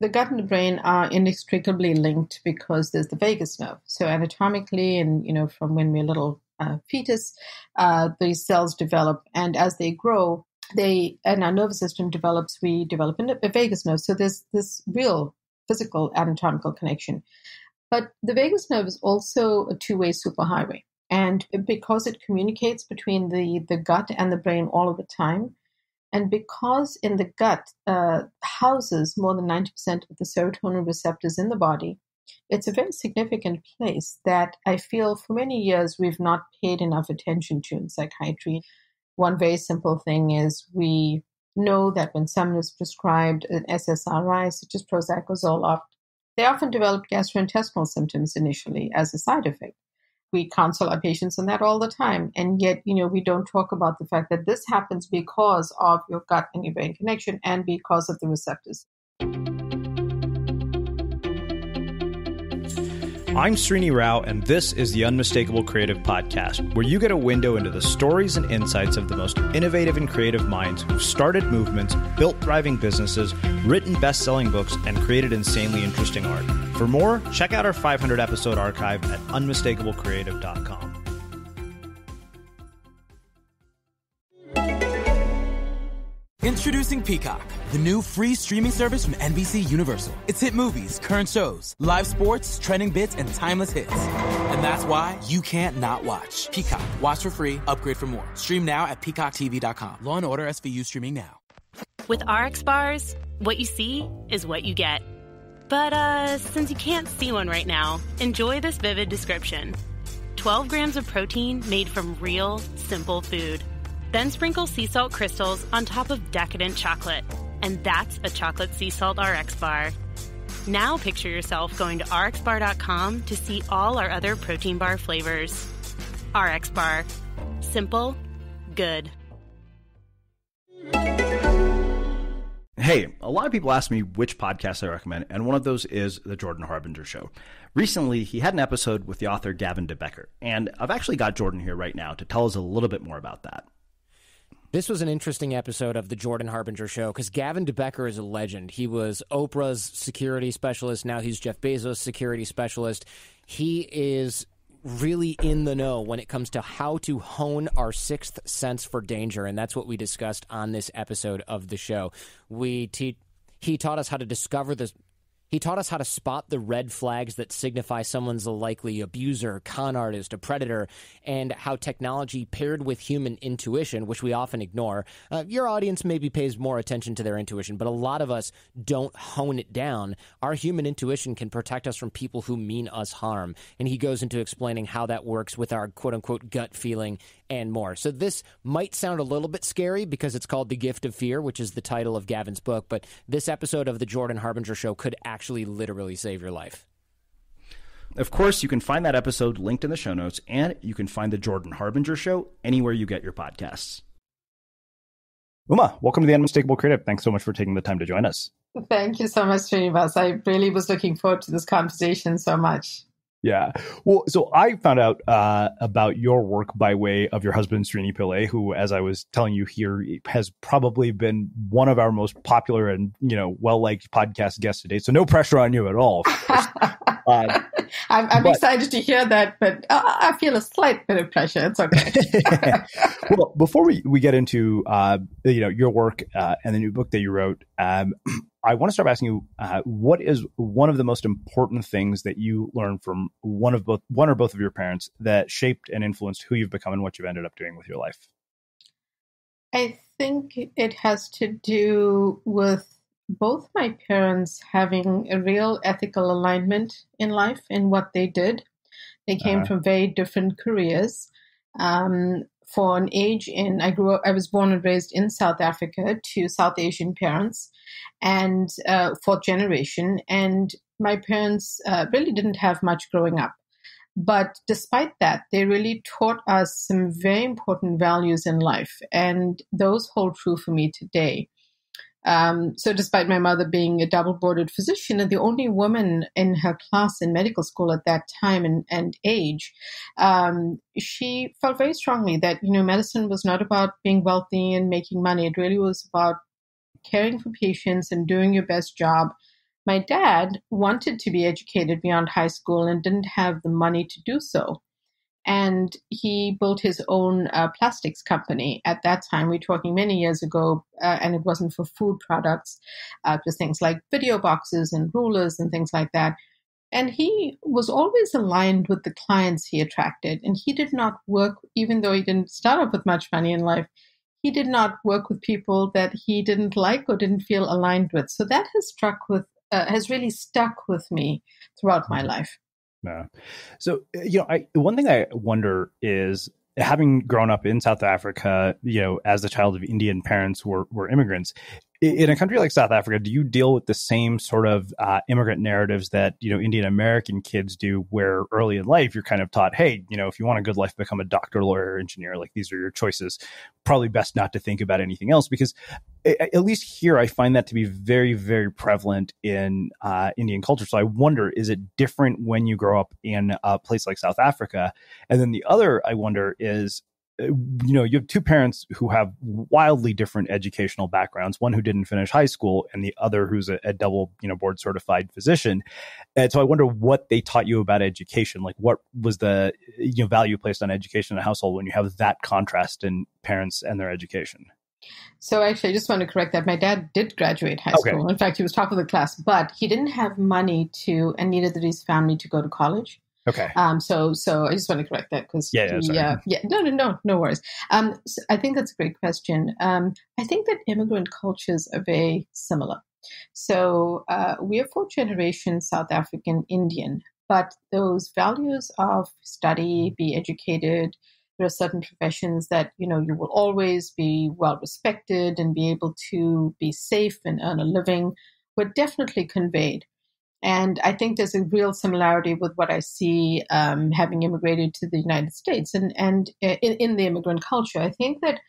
the gut and the brain are inextricably linked because there's the vagus nerve. So anatomically, and you know, from when we're a little uh, fetus, uh, these cells develop, and as they grow, they and our nervous system develops. We develop a vagus nerve. So there's this real physical anatomical connection. But the vagus nerve is also a two-way superhighway, and because it communicates between the the gut and the brain all of the time, and because in the gut uh, houses more than 90% of the serotonin receptors in the body, it's a very significant place that I feel for many years we've not paid enough attention to in psychiatry. One very simple thing is we know that when someone is prescribed an SSRI, such as Prozac or Zoloft, they often develop gastrointestinal symptoms initially as a side effect we counsel our patients on that all the time. And yet, you know, we don't talk about the fact that this happens because of your gut and your brain connection and because of the receptors. I'm Srini Rao, and this is the Unmistakable Creative Podcast, where you get a window into the stories and insights of the most innovative and creative minds who've started movements, built thriving businesses, written best selling books, and created insanely interesting art. For more, check out our 500 episode archive at unmistakablecreative.com. Introducing Peacock, the new free streaming service from NBC Universal. It's hit movies, current shows, live sports, trending bits, and timeless hits. And that's why you can't not watch. Peacock. Watch for free, upgrade for more. Stream now at peacocktv.com. Law and Order SVU streaming now. With RX bars, what you see is what you get. But uh, since you can't see one right now, enjoy this vivid description 12 grams of protein made from real, simple food. Then sprinkle sea salt crystals on top of decadent chocolate. And that's a chocolate sea salt RX bar. Now picture yourself going to rxbar.com to see all our other protein bar flavors. RX Bar. Simple, good. Hey, a lot of people ask me which podcast I recommend, and one of those is The Jordan Harbinger Show. Recently, he had an episode with the author Gavin de Becker, and I've actually got Jordan here right now to tell us a little bit more about that. This was an interesting episode of the Jordan Harbinger show because Gavin de Becker is a legend. He was Oprah's security specialist. Now he's Jeff Bezos' security specialist. He is really in the know when it comes to how to hone our sixth sense for danger. And that's what we discussed on this episode of the show. We te- he taught us how to discover the he taught us how to spot the red flags that signify someone's a likely abuser, con artist, a predator, and how technology paired with human intuition, which we often ignore. Uh, your audience maybe pays more attention to their intuition, but a lot of us don't hone it down. Our human intuition can protect us from people who mean us harm. And he goes into explaining how that works with our quote unquote gut feeling and more. So this might sound a little bit scary because it's called The Gift of Fear, which is the title of Gavin's book, but this episode of the Jordan Harbinger show could actually literally save your life. Of course, you can find that episode linked in the show notes, and you can find the Jordan Harbinger show anywhere you get your podcasts. Uma, welcome to the Unmistakable Creative. Thanks so much for taking the time to join us. Thank you so much, Srinivas. I really was looking forward to this conversation so much. Yeah. Well, so I found out uh, about your work by way of your husband, Srini Pillay, who, as I was telling you here, has probably been one of our most popular and, you know, well liked podcast guests today. So no pressure on you at all. uh, I'm, I'm but, excited to hear that, but I feel a slight bit of pressure. It's okay. well, before we, we get into, uh, you know, your work uh, and the new book that you wrote, um, I want to start by asking you, uh, what is one of the most important things that you learned from one of both, one or both of your parents that shaped and influenced who you've become and what you've ended up doing with your life? I think it has to do with both my parents having a real ethical alignment in life in what they did. They came uh-huh. from very different careers. Um, for an age in I grew up I was born and raised in South Africa to South Asian parents and uh, fourth generation. And my parents uh, really didn't have much growing up. But despite that they really taught us some very important values in life. And those hold true for me today um, so, despite my mother being a double boarded physician and the only woman in her class in medical school at that time and, and age, um, she felt very strongly that you know medicine was not about being wealthy and making money. It really was about caring for patients and doing your best job My dad wanted to be educated beyond high school and didn't have the money to do so. And he built his own uh, plastics company at that time. We're talking many years ago, uh, and it wasn't for food products, uh, just things like video boxes and rulers and things like that. And he was always aligned with the clients he attracted. And he did not work, even though he didn't start off with much money in life, he did not work with people that he didn't like or didn't feel aligned with. So that has struck with, uh, has really stuck with me throughout my life. Yeah. So, uh, you know, I, one thing I wonder is having grown up in South Africa, you know, as the child of Indian parents were, were immigrants, in a country like South Africa, do you deal with the same sort of uh, immigrant narratives that you know Indian American kids do, where early in life you're kind of taught, hey, you know, if you want a good life, become a doctor, lawyer, engineer. Like these are your choices. Probably best not to think about anything else because at least here I find that to be very, very prevalent in uh, Indian culture. So I wonder, is it different when you grow up in a place like South Africa? And then the other I wonder is Uh, you know, you have two parents who have wildly different educational backgrounds, one who didn't finish high school and the other who's a, a, double, you know, board certified physician. And so I wonder what they taught you about education. Like what was the, you know, value placed on education in a household when you have that contrast in parents and their education? So actually, I just want to correct that. My dad did graduate high okay. school. In fact, he was top of the class, but he didn't have money to, and neither did his family to go to college. Okay. Um. So so I just want to correct that because yeah yeah yeah no no no no worries. Um. So I think that's a great question. Um. I think that immigrant cultures are very similar. So uh, we are fourth generation South African Indian, but those values of study, be educated. There are certain professions that you know you will always be well respected and be able to be safe and earn a living were definitely conveyed. And I think there's a real similarity with what I see um, having immigrated to the United States and, and uh, in, in the immigrant culture. I think that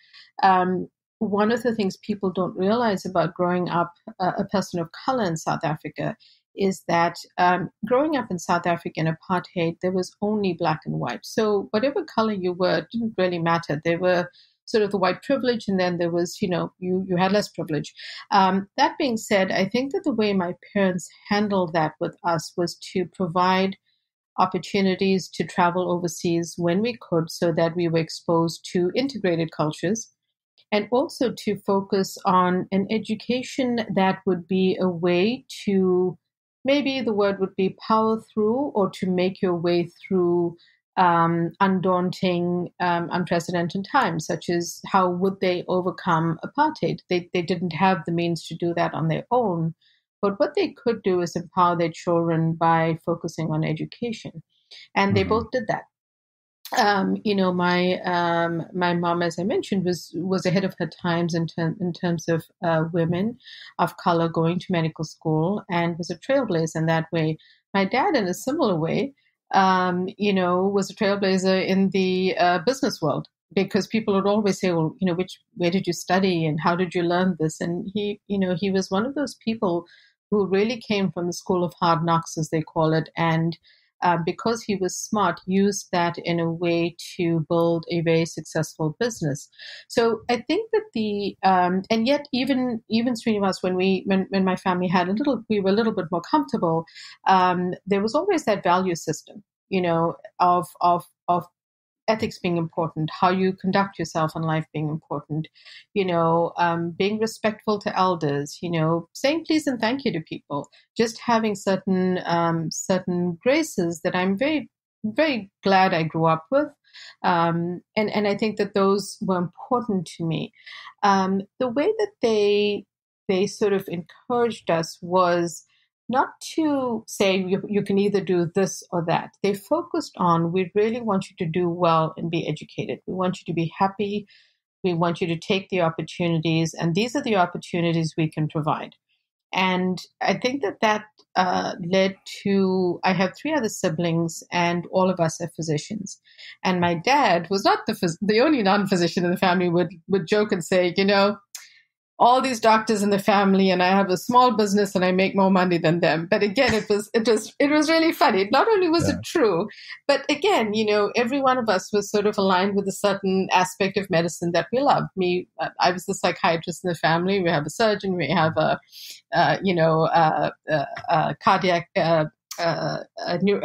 um, one of the things people don't realize about growing up uh, a person of color in South Africa is that um, growing up in South Africa in apartheid, there was only black and white. So whatever color you were didn't really matter. There were sort of the white privilege, and then there was, you know, you you had less privilege. Um, that being said, I think that the way my parents handled that with us was to provide opportunities to travel overseas when we could, so that we were exposed to integrated cultures. And also to focus on an education that would be a way to maybe the word would be power through or to make your way through um, undaunting, um, unprecedented times, such as how would they overcome apartheid? They, they didn't have the means to do that on their own. But what they could do is empower their children by focusing on education. And mm-hmm. they both did that. Um, you know, my um, my mom, as I mentioned, was was ahead of her times in, ter- in terms of uh, women of color going to medical school, and was a trailblazer in that way. My dad, in a similar way, um, you know, was a trailblazer in the uh, business world because people would always say, well, you know, which, where did you study and how did you learn this? And he, you know, he was one of those people who really came from the school of hard knocks, as they call it. And uh, because he was smart, used that in a way to build a very successful business. So I think that the um, and yet even even Srinivas, when we when when my family had a little, we were a little bit more comfortable. Um, there was always that value system, you know, of of of ethics being important, how you conduct yourself in life being important, you know, um, being respectful to elders, you know, saying please and thank you to people, just having certain um, certain graces that I'm very very glad I grew up with. Um, and and I think that those were important to me. Um, the way that they they sort of encouraged us was not to say you, you can either do this or that. They focused on we really want you to do well and be educated. We want you to be happy. We want you to take the opportunities, and these are the opportunities we can provide. And I think that that uh, led to I have three other siblings, and all of us are physicians. And my dad was not the phys- the only non physician in the family. Would would joke and say, you know, all these doctors in the family and I have a small business and I make more money than them. But again, it was it was it was really funny. Not only was yeah. it true, but again, you know, every one of us was sort of aligned with a certain aspect of medicine that we loved. Me, uh, I was the psychiatrist in the family. We have a surgeon. We have a, uh, you know, uh, uh, uh cardiac. Uh, a new,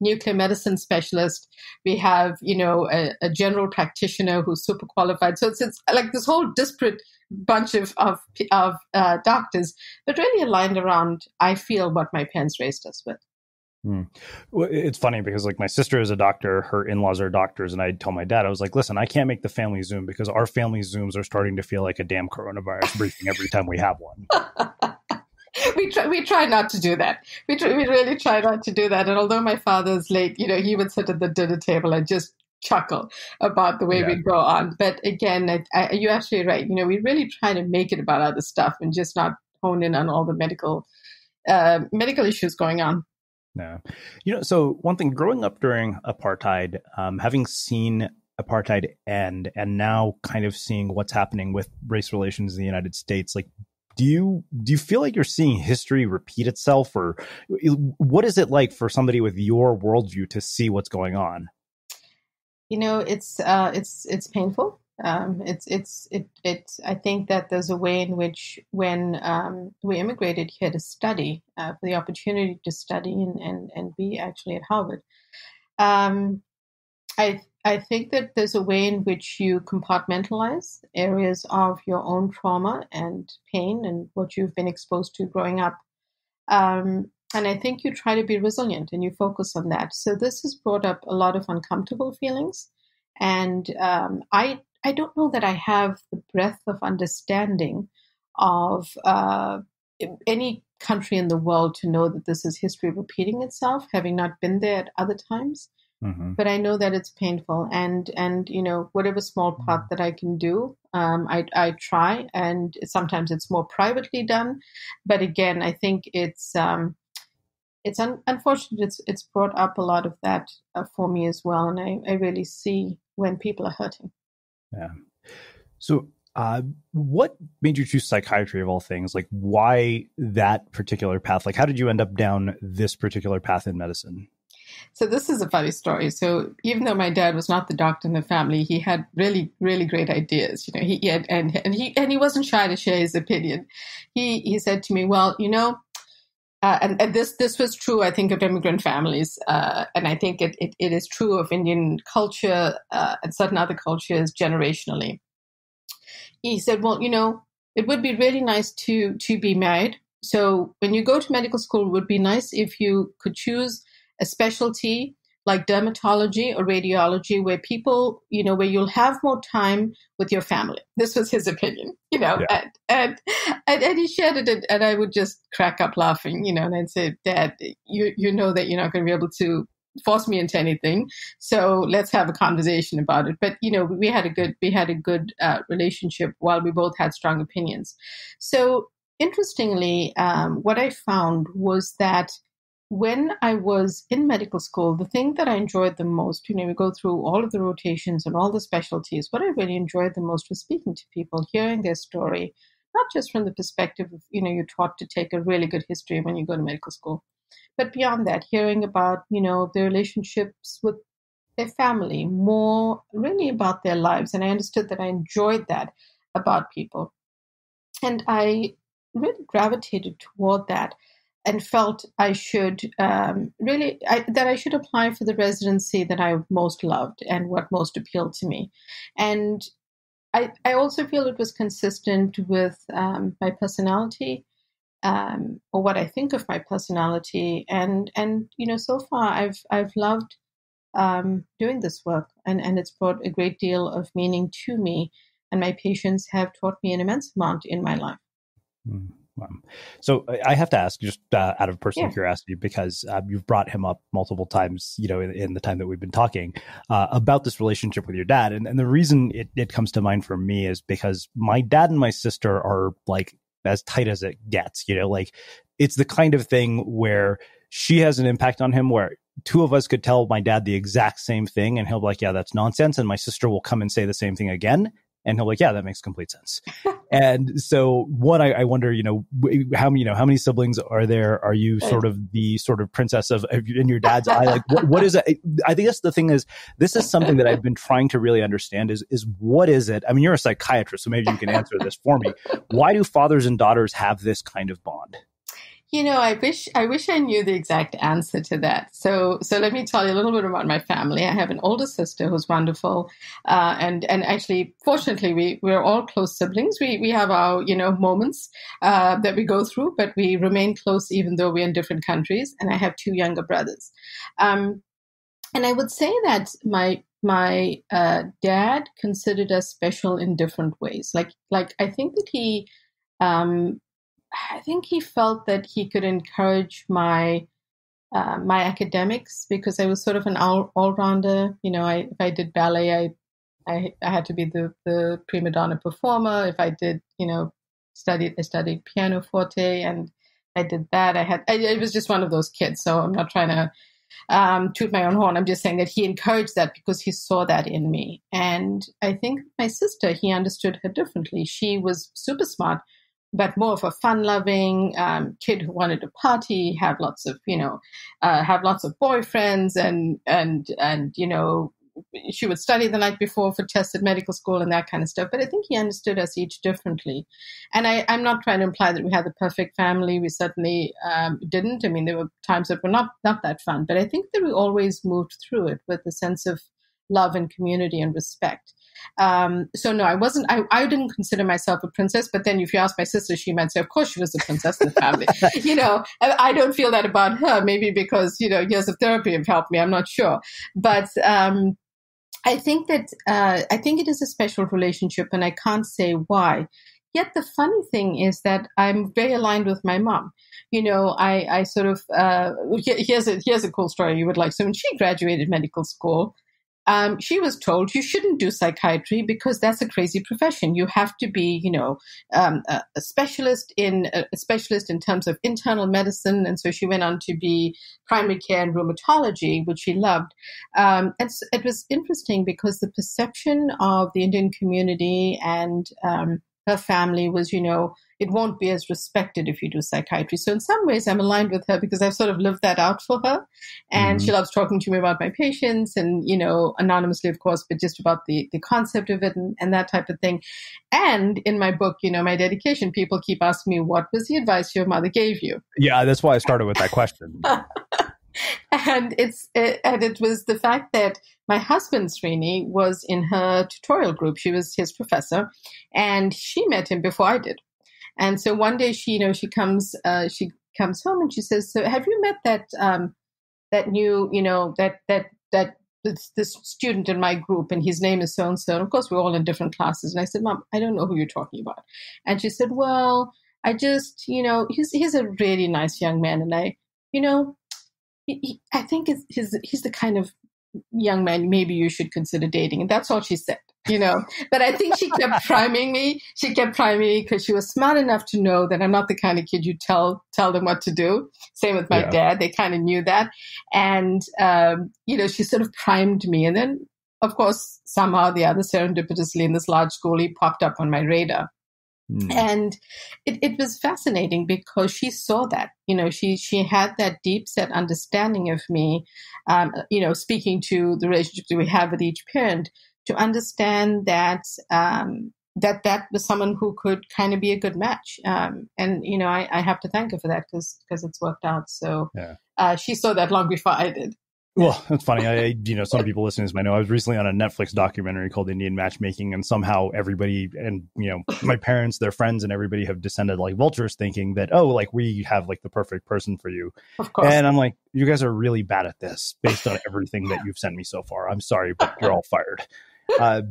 nuclear medicine specialist. We have, you know, a, a, general practitioner who's super qualified. So it's, it's like this whole disparate bunch of of, of uh, doctors, but really aligned around. I feel what my parents raised us with. Hmm. Well, it's funny because like my sister is a doctor, her in-laws are doctors, and I tell my dad, I was like, "Listen, I can't make the family Zoom because our family Zooms are starting to feel like a damn coronavirus briefing every time we have one." we try we try not to do that. We try, we really try not to do that. And although my father's late, you know, he would sit at the dinner table and just chuckle about the way yeah. we go on. But again, I, I, you're absolutely right. You know, we really try to make it about other stuff and just not hone in on all the medical uh, medical issues going on. Yeah, you know, so one thing, growing up during apartheid, um, having seen apartheid end, and now kind of seeing what's happening with race relations in the United States, like do you do you feel like you're seeing history repeat itself or what is it like for somebody with your worldview to see what's going on you know, it's uh, it's it's painful. Um, it's it's it it. I think that there's a way in which when um, we immigrated here to study, uh, for the opportunity to study and and, and be actually at Harvard, um, I I think that there's a way in which you compartmentalize areas of your own trauma and pain and what you've been exposed to growing up. Um, and I think you try to be resilient and you focus on that. So this has brought up a lot of uncomfortable feelings. And um, I, I don't know that I have the breadth of understanding of uh, any country in the world to know that this is history repeating itself, having not been there at other times. Mm-hmm. But I know that it's painful, and and you know whatever small part mm-hmm. that I can do, um, I I try, and sometimes it's more privately done, but again, I think it's um, it's un- unfortunate. It's it's brought up a lot of that uh, for me as well, and I, I really see when people are hurting. Yeah. So, uh, what made you choose psychiatry of all things? Like, why that particular path? Like, how did you end up down this particular path in medicine? So this is a funny story. So even though my dad was not the doctor in the family, he had really, really great ideas. You know, he, he had, and and he and he wasn't shy to share his opinion. He he said to me, "Well, you know, uh, and, and, this this was true, I think, of immigrant families, uh, and I think it, it, it is true of Indian culture uh, and certain other cultures generationally. He said, "Well, you know, it would be really nice to to be married. So when you go to medical school, it would be nice if you could choose a specialty like dermatology or radiology where people, you know, where you'll have more time with your family. This was his opinion, you know, yeah. and, and, and, he shared it and I would just crack up laughing, you know, and I'd say, Dad, you, you know that you're not going to be able to force me into anything. So let's have a conversation about it. But, you know, we had a good, we had a good uh, relationship while we both had strong opinions. So interestingly, um, what I found was that when I was in medical school, the thing that I enjoyed the most, you know, we go through all of the rotations and all the specialties. What I really enjoyed the most was speaking to people, hearing their story, not just from the perspective of, you know, you're taught to take a really good history when you go to medical school, but beyond that, hearing about, you know, their relationships with their family, more really about their lives. And I understood that I enjoyed that about people. And I really gravitated toward that and felt I should um, really I, that I should apply for the residency that I most loved and what most appealed to me, and I, I also feel it was consistent with um, my personality um, or what I think of my personality, and and you know so far I've I've loved um, doing this work, and and it's brought a great deal of meaning to me, and my patients have taught me an immense amount in my life. Mm. Um, so I have to ask, just uh, out of personal yeah. curiosity, because uh, you've brought him up multiple times, you know, in, in the time that we've been talking uh, about this relationship with your dad, and, and the reason it, it comes to mind for me is because my dad and my sister are like as tight as it gets. You know, like it's the kind of thing where she has an impact on him where two of us could tell my dad the exact same thing, and he'll be like, "Yeah, that's nonsense," and my sister will come and say the same thing again, And he'll like, yeah, that makes complete sense. and so one, I, I, wonder, you know, how many, you know, how many siblings are there? Are you sort of the sort of princess of, in your dad's eye? Like, what, what is it? I think that's the thing is, this is something that I've been trying to really understand is, is what is it? I mean, you're a psychiatrist, so maybe you can answer this for me. Why do fathers and daughters have this kind of bond? You know, I wish I wish I knew the exact answer to that. So, so let me tell you a little bit about my family. I have an older sister who's wonderful, uh, and and actually, fortunately, we we're all close siblings. We we have our you know moments uh, that we go through, but we remain close even though we're in different countries. And I have two younger brothers, um, and I would say that my my uh, dad considered us special in different ways. Like like I think that he um, I think he felt that he could encourage my uh, my academics because I was sort of an all rounder. You know, I, if I did ballet, I, I, I had to be the the prima donna performer. If I did, you know, studied I studied piano forte, and I did that. I had I, I was just one of those kids. So I'm not trying to um, toot my own horn. I'm just saying that he encouraged that because he saw that in me. And I think my sister, he understood her differently. She was super smart but more of a fun-loving um, kid who wanted to party, have lots of, you know, uh, have lots of boyfriends, and and and you know, she would study the night before for tests at medical school and that kind of stuff. But I think he understood us each differently. And I, am not trying to imply that we had the perfect family. We certainly um, didn't. I mean, there were times that were not not that fun. But I think that we always moved through it with a sense of love and community and respect. Um, so no, I wasn't. I, I didn't consider myself a princess. But then, if you ask my sister, she might say, "Of course, she was a princess in the family." you know, I don't feel that about her. Maybe because you know years of therapy have helped me. I'm not sure, but. Um, I think that uh, I think it is a special relationship, and I can't say why. Yet the funny thing is that I'm very aligned with my mom. You know, I, I sort of uh, here's a here's a cool story you would like. So when she graduated medical school, um, she was told you shouldn't do psychiatry because that's a crazy profession. You have to be, you know, um, a, a, specialist in a specialist in terms of internal medicine, and so she went on to be primary care and rheumatology, which she loved. Um, and so it was interesting because the perception of the Indian community and um, her family was, you know, it won't be as respected if you do psychiatry. So in some ways, I'm aligned with her because I've sort of lived that out for her, and mm-hmm. she loves talking to me about my patients, and you know, anonymously, of course, but just about the the concept of it and, and that type of thing. And in my book, you know, my dedication, people keep asking me, "What was the advice your mother gave you?" Yeah, that's why I started with that question. and it's it, and it was the fact that my husband Srini was in her tutorial group. She was his professor, and she met him before I did. And so one day she, you know, she comes, uh, she comes home and she says, "So have you met that um, that new, you know, that that that this, this student in my group, and his name is so and so. And of course, we're all in different classes. And I said, Mom, I don't know who you're talking about. And she said, Well, I just, you know, he's he's a really nice young man, and I, you know, I think he's he's the kind of young man maybe you should consider dating. And that's all she said, you know. But I think she kept priming me. She kept priming me because she was smart enough to know that I'm not the kind of kid you tell tell them what to do. Same with my yeah. dad. They kind of knew that. And, um, you know, she sort of primed me. And then, of course, somehow the other serendipitously in this large school, he popped up on my radar. Mm. And it, it was fascinating because she saw that, you know, she, she had that deep set understanding of me, um, you know, speaking to the relationship that we have with each parent to understand that, um, that that was someone who could kind of be a good match. Um, and, you know, I, I, have to thank her for that because, because it's worked out. So, yeah. uh, she saw that long before I did. Well, that's funny. I, you know, some people listening to this might know I was recently on a Netflix documentary called Indian Matchmaking, and somehow everybody and you know my parents, their friends, and everybody have descended like vultures, thinking that oh, like we have like the perfect person for you. Of course. And I'm like, you guys are really bad at this, based on everything that you've sent me so far. I'm sorry, but you're all fired. Uh,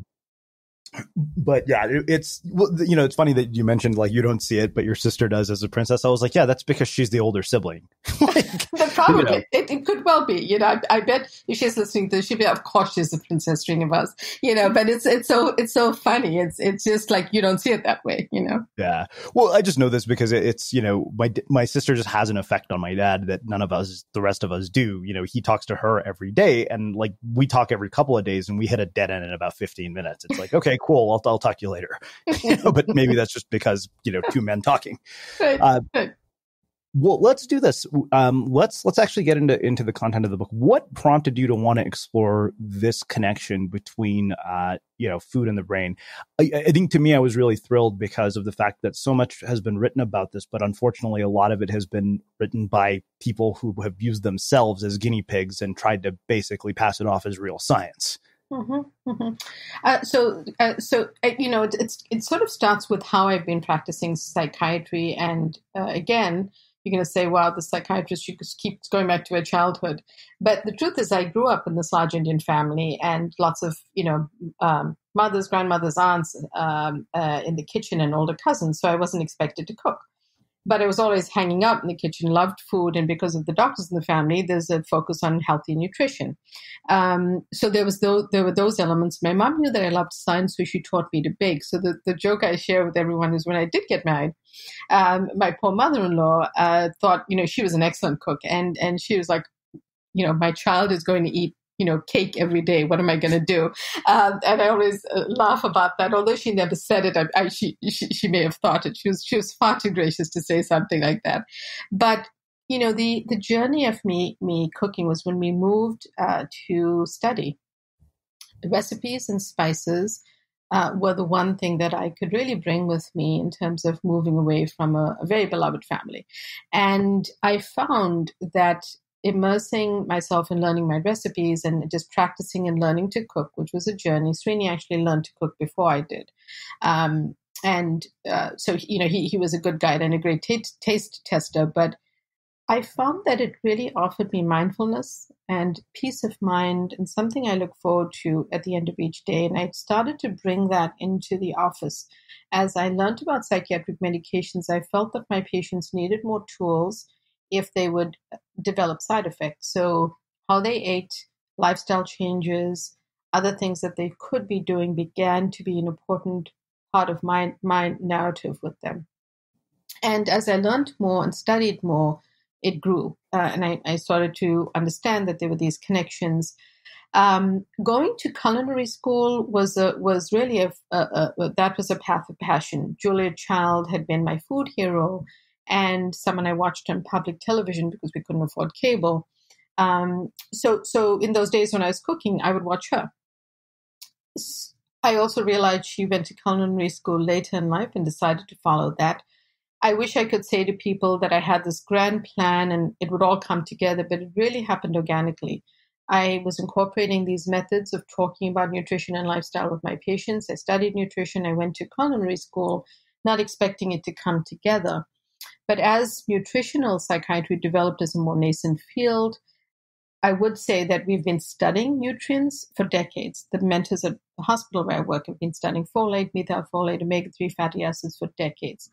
but yeah, it's well, you know, it's funny that you mentioned like you don't see it, but your sister does as a princess. I was like, yeah, that's because she's the older sibling. like, probably you know. it, it, could well be. You know, I, I, bet if she's listening to this, she'd be, of course, she's a princess Srinivas. You know, but it's it's so it's so funny. It's it's just like you don't see it that way. You know. Yeah. Well, I just know this because it's you know my my sister just has an effect on my dad that none of us, the rest of us, do. You know, he talks to her every day, and like we talk every couple of days, and we hit a dead end in about fifteen minutes. It's like okay okay, cool. I'll, I'll talk to you later. you know, but maybe that's just because you know two men talking. Uh, well let's do this um, let's let's actually get into into the content of the book what prompted you to want to explore this connection between uh, you know food and the brain I, I, think to me i was really thrilled because of the fact that so much has been written about this but unfortunately a lot of it has been written by people who have used themselves as guinea pigs and tried to basically pass it off as real science Mm-hmm, mm-hmm. Uh, so, uh, so uh, you know, it, it's it sort of starts with how I've been practicing psychiatry, and uh, again, you're going to say, wow, the psychiatrist, she keeps going back to her childhood. But the truth is, I grew up in this large Indian family and lots of, you know, um, mothers, grandmothers, aunts um, uh, in the kitchen and older cousins. So I wasn't expected to cook but I was always hanging out in the kitchen, loved food, and because of the doctors in the family, there's a focus on healthy nutrition. Um, so there was those, there were those elements. My mom knew that I loved science, so she taught me to bake. So the, the joke I share with everyone is when I did get married, um, my poor mother-in-law uh, thought, you know, she was an excellent cook, and and she was like, you know, my child is going to eat you know, cake every day. What am I going to do? Um, and I always uh, laugh about that. Although she never said it, I, I, she, she, she may have thought it. She was she was far too gracious to say something like that. But you know, the the journey of me me cooking was when we moved uh, to study. Recipes and spices uh, were the one thing that I could really bring with me in terms of moving away from a, a very beloved family. And I found that immersing myself in learning my recipes and just practicing and learning to cook, which was a journey. Srini actually learned to cook before I did. Um, and uh, so, you know, he, he was a good guide and a great t- taste tester. But I found that it really offered me mindfulness and peace of mind and something I look forward to at the end of each day. And I started to bring that into the office. As I learned about psychiatric medications, I felt that my patients needed more tools if they would develop side effects. So, how they ate, lifestyle changes, other things that they could be doing began to be an important part of my, my narrative with them. And as I learned more and studied more, it grew. Uh, and I, I, started to understand that there were these connections. Um, going to culinary school was a, was really a, a, a, that was a path of passion. Julia Child had been my food hero, and someone I watched on public television because we couldn't afford cable. Um, so, so in those days when I was cooking, I would watch her. I also realized she went to culinary school later in life and decided to follow that. I wish I could say to people that I had this grand plan and it would all come together, but it really happened organically. I was incorporating these methods of talking about nutrition and lifestyle with my patients. I studied nutrition. I went to culinary school, not expecting it to come together. But as nutritional psychiatry developed as a more nascent field, I would say that we've been studying nutrients for decades. The mentors at the hospital where I work have been studying folate, methylfolate, omega-3 fatty acids for decades.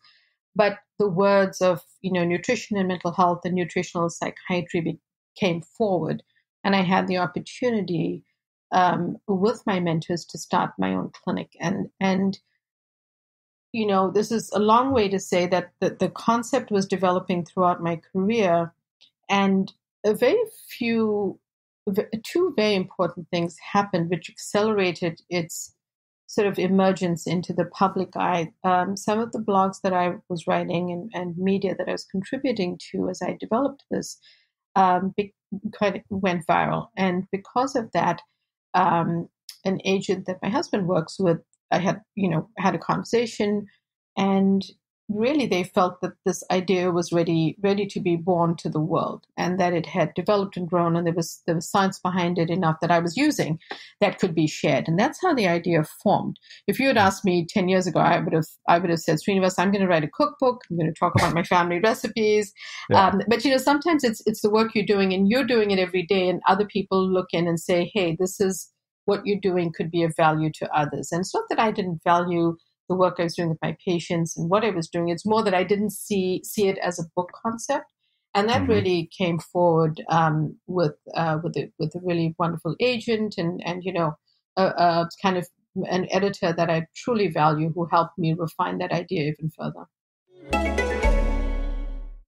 But the words of you know nutrition and mental health and nutritional psychiatry came forward, and I had the opportunity um, with my mentors to start my own clinic. And and you know, this is a long way to say that the, the concept was developing throughout my career, and a very few, two very important things happened which accelerated its sort of emergence into the public eye. Um, some of the blogs that I was writing and, and, media that I was contributing to as I developed this um, be, kind of went viral. And because of that, um, an agent that my husband works with I had, you know, had a conversation and really they felt that this idea was ready ready to be born to the world and that it had developed and grown and there was there was science behind it enough that I was using that could be shared. And that's how the idea formed. If you had asked me 10 years ago I would have I would have said Srinivas I'm going to write a cookbook. I'm going to talk about my family recipes. Yeah. um, but you know sometimes it's it's the work you're doing and you're doing it every day and other people look in and say hey this is what you're doing could be of value to others. And it's not that I didn't value the work I was doing with my patients and what I was doing. It's more that I didn't see see it as a book concept, and that mm-hmm. really came forward um, with uh, with a, with a really wonderful agent and and you know a, a kind of an editor that I truly value who helped me refine that idea even further.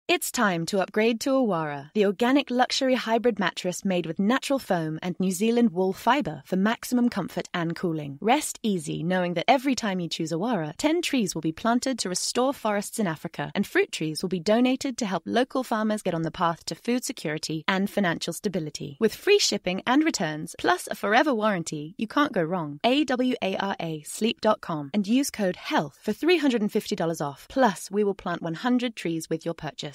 It's time to upgrade to Awara, the organic luxury hybrid mattress made with natural foam and New Zealand wool fibre for maximum comfort and cooling. Rest easy knowing that every time you choose Awara, 10 trees will be planted to restore forests in Africa, and fruit trees will be donated to help local farmers get on the path to food security and financial stability. With free shipping and returns, plus a forever warranty, you can't go wrong. AWARA sleep.com and use code HEALTH for $350 off. Plus, we will plant 100 trees with your purchase.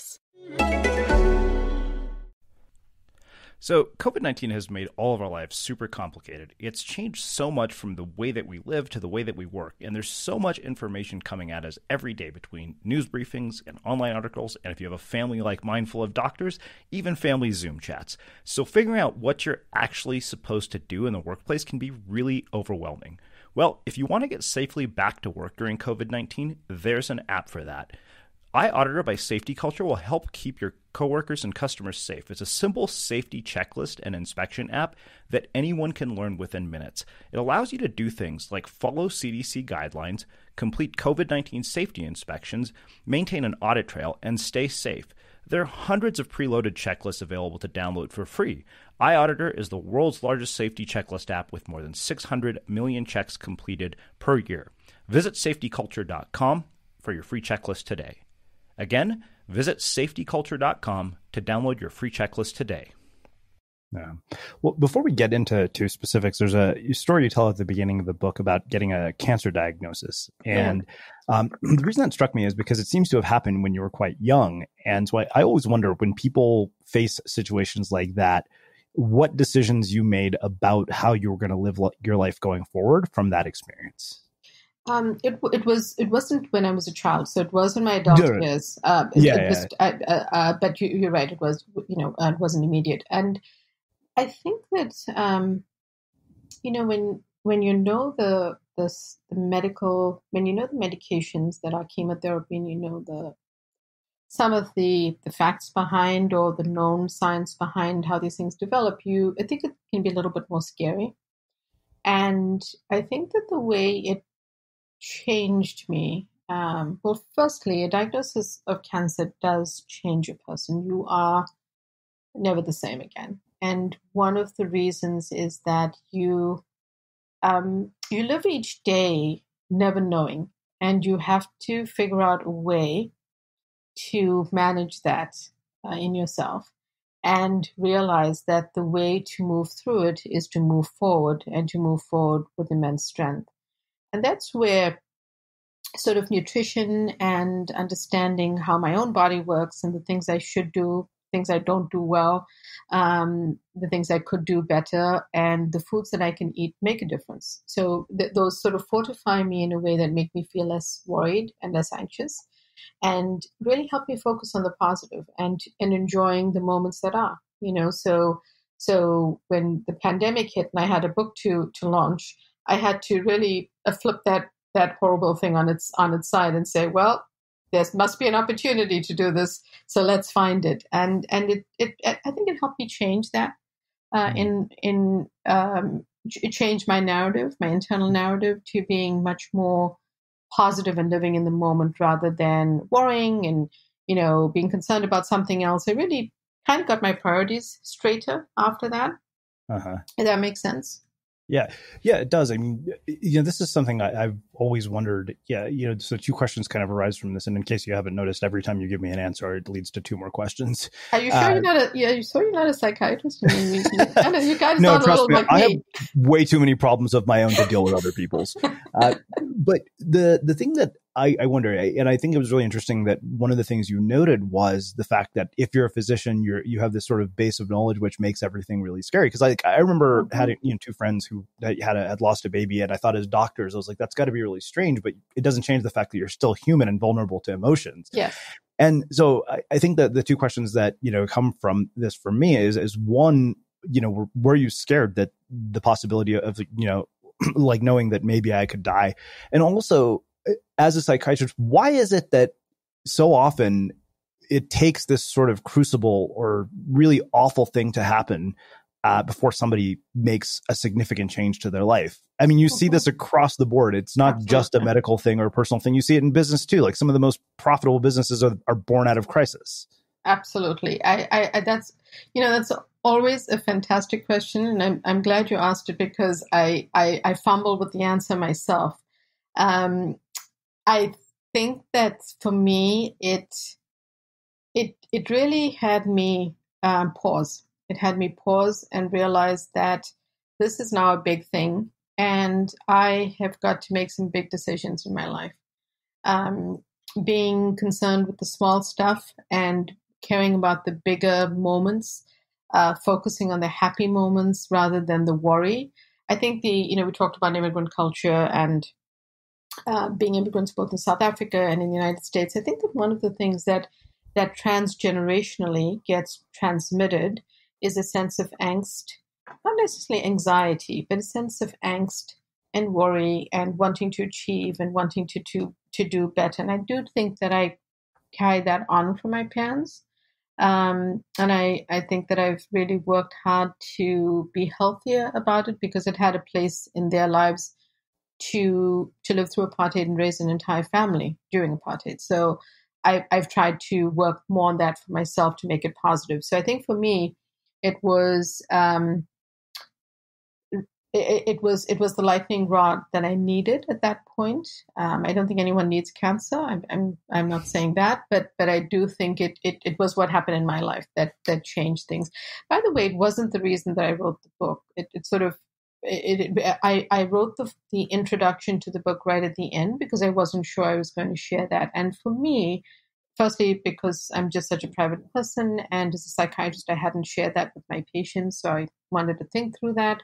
So, COVID 19 has made all of our lives super complicated. It's changed so much from the way that we live to the way that we work. And there's so much information coming at us every day between news briefings and online articles. And if you have a family like mine full of doctors, even family Zoom chats. So, figuring out what you're actually supposed to do in the workplace can be really overwhelming. Well, if you want to get safely back to work during COVID 19, there's an app for that. iAuditor by Safety Culture will help keep your coworkers and customers safe. It's a simple safety checklist and inspection app that anyone can learn within minutes. It allows you to do things like follow CDC guidelines, complete COVID 19 safety inspections, maintain an audit trail, and stay safe. There are hundreds of preloaded checklists available to download for free. iAuditor is the world's largest safety checklist app with more than 600 million checks completed per year. Visit safetyculture.com for your free checklist today. Again, visit safetyculture.com to download your free checklist today. Yeah. Well, before we get into to specifics, there's a story you tell at the beginning of the book about getting a cancer diagnosis, and um, the reason that struck me is because it seems to have happened when you were quite young, and so I, I always wonder when people face situations like that, what decisions you made about how you were going to live your life going forward from that experience. Um, it it was it wasn't when I was a child, so it was in my adult years. Uh, it, Yeah, it yeah, was, uh, uh, but you, you're right. It was you know uh, it wasn't immediate, and I think that um, you know when when you know the, the the medical when you know the medications that are chemotherapy, and you know the some of the the facts behind or the known science behind how these things develop, you I think it can be a little bit more scary. And I think that the way it changed me. Um, well, firstly, a diagnosis of cancer does change a person. You are never the same again. And one of the reasons is that you um, you live each day never knowing, and you have to figure out a way to manage that uh, in yourself and realize that the way to move through it is to move forward and to move forward with immense strength. And that's where sort of nutrition and understanding how my own body works and the things I should do, things I don't do well, um, the things I could do better, and the foods that I can eat make a difference. So th- those sort of fortify me in a way that make me feel less worried and less anxious, and really help me focus on the positive and and enjoying the moments that are. You know, so so when the pandemic hit and I had a book to to launch, I had to really uh, flip that that horrible thing on its on its side and say, well, there must be an opportunity to do this, so let's find it. And and it it I think it helped me change that uh, in in um, change my narrative, my internal narrative, to being much more positive and living in the moment rather than worrying and you know being concerned about something else. I really kind of got my priorities straighter after that. Uh huh. If that makes sense. Yeah, yeah, it does. I mean, you know, this is something I, I've always wondered. Yeah, you know, so two questions kind of arise from this, and in case you haven't noticed, every time you give me an answer, it leads to two more questions. Are you sure Uh, you're not a? Yeah, you sure you're not a psychiatrist? I mean, you, you, kind of- you guys no, trust little me, like I have way too many problems of my own to deal with other people's. Uh, but the the thing that I, I wonder, and I think it was really interesting that one of the things you noted was the fact that if you're a physician, you're you have this sort of base of knowledge which makes everything really scary. Because I I remember Mhm. having you know two friends who had had, a, had lost a baby, and I thought as doctors, I was like, that's got to be really strange, but it doesn't change the fact that you're still human and vulnerable to emotions. Yes. And so I, I think that the two questions that, you know, come from this for me is, is one, you know, were, were you scared that the possibility of, you know, like knowing that maybe I could die? And also eh, as a psychiatrist, why is it that so often it takes this sort of crucible or really awful thing to happen uh, before somebody makes a significant change to their life. I mean, you see this across the board. It's not just a medical thing or a personal thing. You see it in business too. Like some of the most profitable businesses are, are born out of crisis. Absolutely. I, I, I, that's you know that's always a fantastic question, and I'm I'm glad you asked it because I I, I fumble with the answer myself. Um, I think that for me it it it really had me um, pause. It had me pause and realize that this is now a big thing, and I have got to make some big decisions in my life. Um, being concerned with the small stuff and caring about the bigger moments, uh, focusing on the happy moments rather than the worry. I think the, you know, we talked about immigrant culture and uh, being immigrants both in South Africa and in the United States. I think that one of the things that that transgenerationally gets transmitted is a sense of angst, not necessarily anxiety, but a sense of angst and worry and wanting to achieve and wanting to to to do better. And I do think that I carry that on from my parents. Um, and I, I think that I've really worked hard to be healthier about it because it had a place in their lives to to live through apartheid and raise an entire family during apartheid. So I, I've tried to work more on that for myself to make it positive. So I think for me, it was um, it, it, was it was the lightning rod that I needed at that point. Um, I don't think anyone needs cancer. I'm, I'm I'm not saying that, but but I do think it, it it was what happened in my life that that changed things. By the way, it wasn't the reason that I wrote the book. It, it sort of it, it, I, I wrote the, the introduction to the book right at the end because I wasn't sure I was going to share that. And for me, firstly, because I'm just such a private person, and as a psychiatrist, I hadn't shared that with my patients, so I wanted to think through that.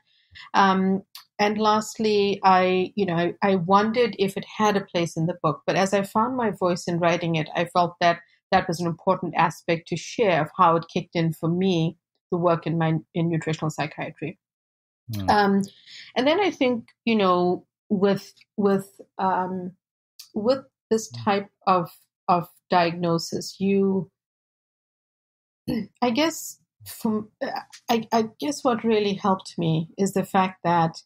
Um, and lastly, I, you know, I, wondered if it had a place in the book. But as I found my voice in writing it, I felt that that was an important aspect to share of how it kicked in for me the work in my in nutritional psychiatry. Mm. Um, and then I think, you know, with with um, with this hmm. type of of diagnosis, you, I guess, from uh, I, I guess what really helped me is the fact that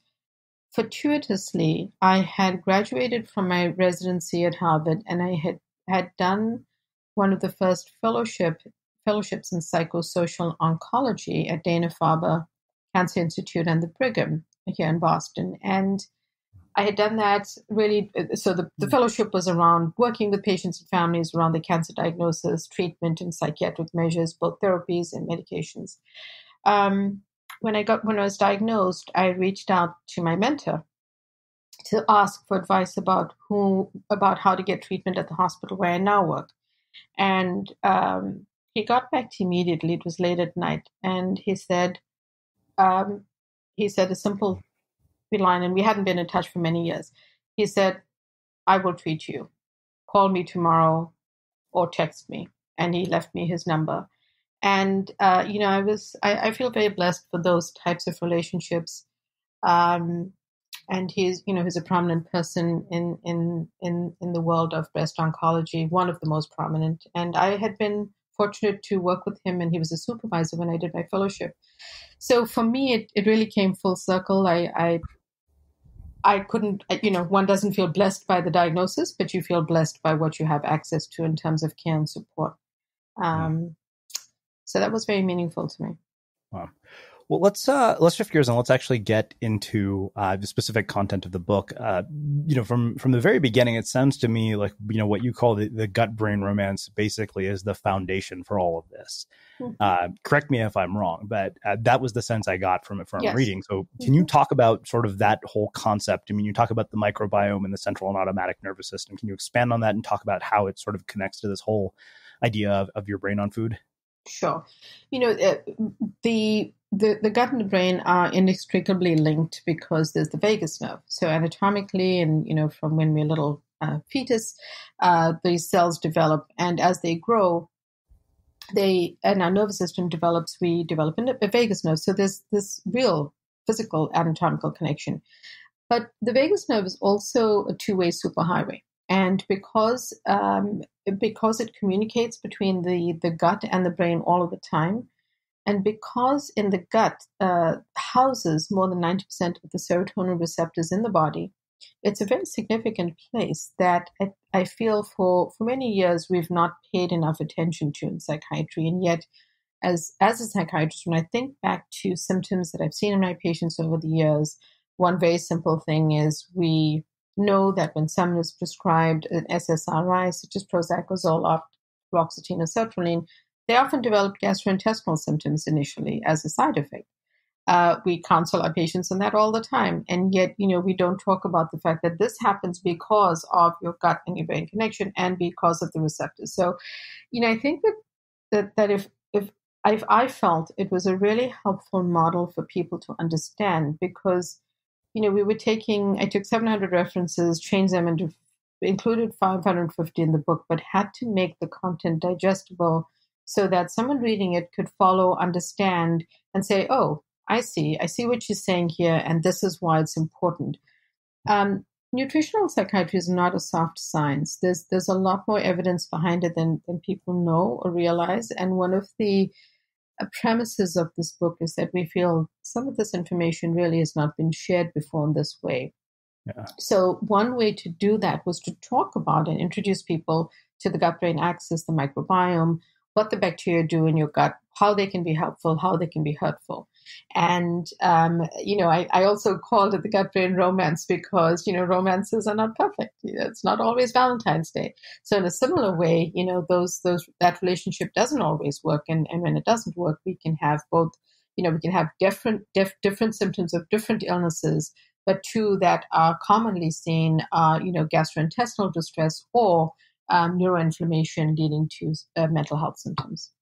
fortuitously I had graduated from my residency at Harvard and I had had done one of the first fellowship fellowships in psychosocial oncology at Dana Farber Cancer Institute and the Brigham here in Boston. And I had done that really. So the, the fellowship was around working with patients and families around the cancer diagnosis, treatment, and psychiatric measures, both therapies and medications. Um, when I got when I was diagnosed, I reached out to my mentor to ask for advice about who about how to get treatment at the hospital where I now work, and um, he got back to me immediately. It was late at night, and he said, um, he said a simple line, and we hadn't been in touch for many years. He said, I will treat you. Call me tomorrow or text me. And he left me his number. And, uh, you know, I was, I, I, feel very blessed for those types of relationships. Um, and he's, you know, he's a prominent person in, in, in, in the world of breast oncology, one of the most prominent. And I had been fortunate to work with him, and he was a supervisor when I did my fellowship. So for me, it, it really came full circle. I, I I couldn't, you know, one doesn't feel blessed by the diagnosis, but you feel blessed by what you have access to in terms of care and support. Um, so that was very meaningful to me. Wow. Well, let's uh, let's shift gears and let's actually get into uh, the specific content of the book. Uh, you know, from from the very beginning, it sounds to me like you know what you call the, the gut brain romance basically is the foundation for all of this. Mm-hmm. correct me if I'm wrong, but uh, that was the sense I got from it from yes. reading. So, can mm-hmm. you talk about sort of that whole concept? I mean, you talk about the microbiome and the central and autonomic nervous system. Can you expand on that and talk about how it sort of connects to this whole idea of, of your brain on food? Sure. You know, uh, the the, the gut and the brain are inextricably linked because there's the vagus nerve. So anatomically, and you know, from when we're a little uh, fetus, uh, these cells develop, and as they grow, they and our nervous system develops. We develop a vagus nerve. So there's this real physical anatomical connection. But the vagus nerve is also a two-way superhighway, and because um, because it communicates between the the gut and the brain all of the time and because in the gut uh, houses more than 90% of the serotonin receptors in the body, it's a very significant place that I, I feel for, for many years we've not paid enough attention to in psychiatry. And yet, as, as a psychiatrist, when I think back to symptoms that I've seen in my patients over the years, one very simple thing is we know that when someone is prescribed an SSRI, such as Prozac, Zoloft, fluoxetine, or sertraline, they often develop gastrointestinal symptoms initially as a side effect. Uh, we counsel our patients on that all the time, and yet, you know, we don't talk about the fact that this happens because of your gut and your brain connection, and because of the receptors. So, you know, I think that that, that if if I've, I felt it was a really helpful model for people to understand because, you know, we were taking I took 700 references, changed them into included 550 in the book, but had to make the content digestible so that someone reading it could follow, understand, and say, oh, I see, I see what you're saying here, and this is why it's important. Um, nutritional psychiatry is not a soft science. There's there's a lot more evidence behind it than than people know or realize. And one of the uh, premises of this book is that we feel some of this information really has not been shared before in this way. Yeah. So one way to do that was to talk about and introduce people to the gut-brain axis, the microbiome, what the bacteria do in your gut, how they can be helpful, how they can be hurtful. And, um, you know, I, I, also called it the gut brain romance because, you know, romances are not perfect. It's not always Valentine's Day. So in a similar way, you know, those, those, that relationship doesn't always work. And, and when it doesn't work, we can have both, you know, we can have different, diff, different symptoms of different illnesses, but two that are commonly seen are, you know, gastrointestinal distress or um, neuroinflammation leading to uh, mental health symptoms.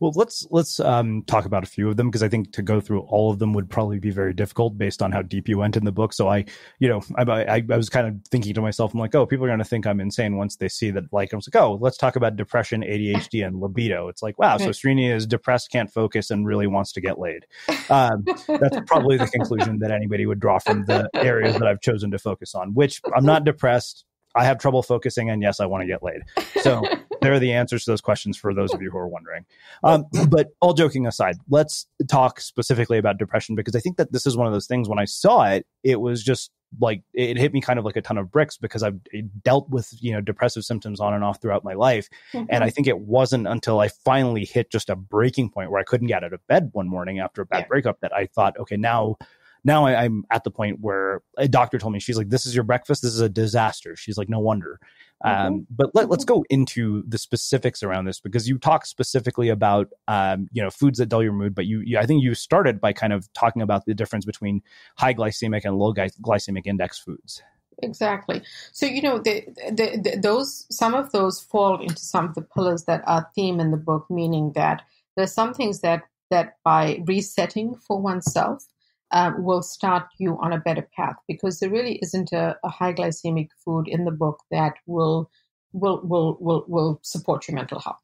Well, let's let's um, talk about a few of them because I think to go through all of them would probably be very difficult based on how deep you went in the book. So I, you know, I, I, I was kind of thinking to myself, I'm like, oh, people are going to think I'm insane once they see that. Like, I was like, oh, let's talk about depression, ADHD, and libido. It's like, wow, so Srini is depressed, can't focus, and really wants to get laid. Um, that's probably the conclusion that anybody would draw from the areas that I've chosen to focus on. Which I'm not depressed. I have trouble focusing, and yes, I want to get laid. So there are the answers to those questions for those of you who are wondering. Um, but all joking aside, let's talk specifically about depression because I think that this is one of those things. When I saw it, it was just like it hit me kind of like a ton of bricks because I've dealt with you know depressive symptoms on and off throughout my life, mm-hmm. and I think it wasn't until I finally hit just a breaking point where I couldn't get out of bed one morning after a bad yeah. breakup that I thought, okay, now now I, am at the point where a doctor told me she's like, "This is your breakfast. This is a disaster." She's like, "No wonder." Mm-hmm. Um, but let, us go into the specifics around this because you talk specifically about um, you know foods that dull your mood, but you, you, I think you started by kind of talking about the difference between high glycemic and low glycemic index foods. Exactly. So you know, the, the, the, those some of those fall into some of the pillars that are theme in the book, meaning that there's some things that that by resetting for oneself um, will start you on a better path because there really isn't a, a, high glycemic food in the book that will will will will, will support your mental health.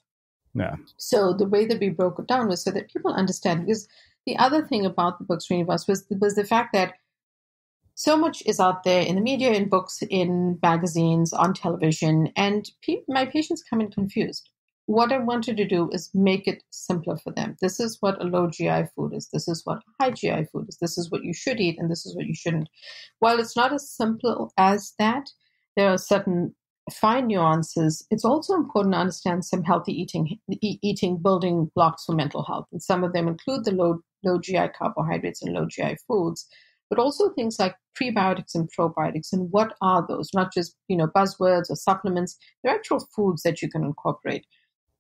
Yeah. So the way that we broke it down was so that people understand because the other thing about the books Srinivas was was the fact that so much is out there in the media, in books, in magazines, on television, and pe- my patients come in confused what I wanted to do is make it simpler for them. This is what a low GI food is. This is what high GI food is. This is what you should eat, and this is what you shouldn't. While it's not as simple as that, there are certain fine nuances. It's also important to understand some healthy eating eating building blocks for mental health, and some of them include the low low GI carbohydrates and low GI foods but also things like prebiotics and probiotics and what are those not just you know buzzwords or supplements they're actual foods that you can incorporate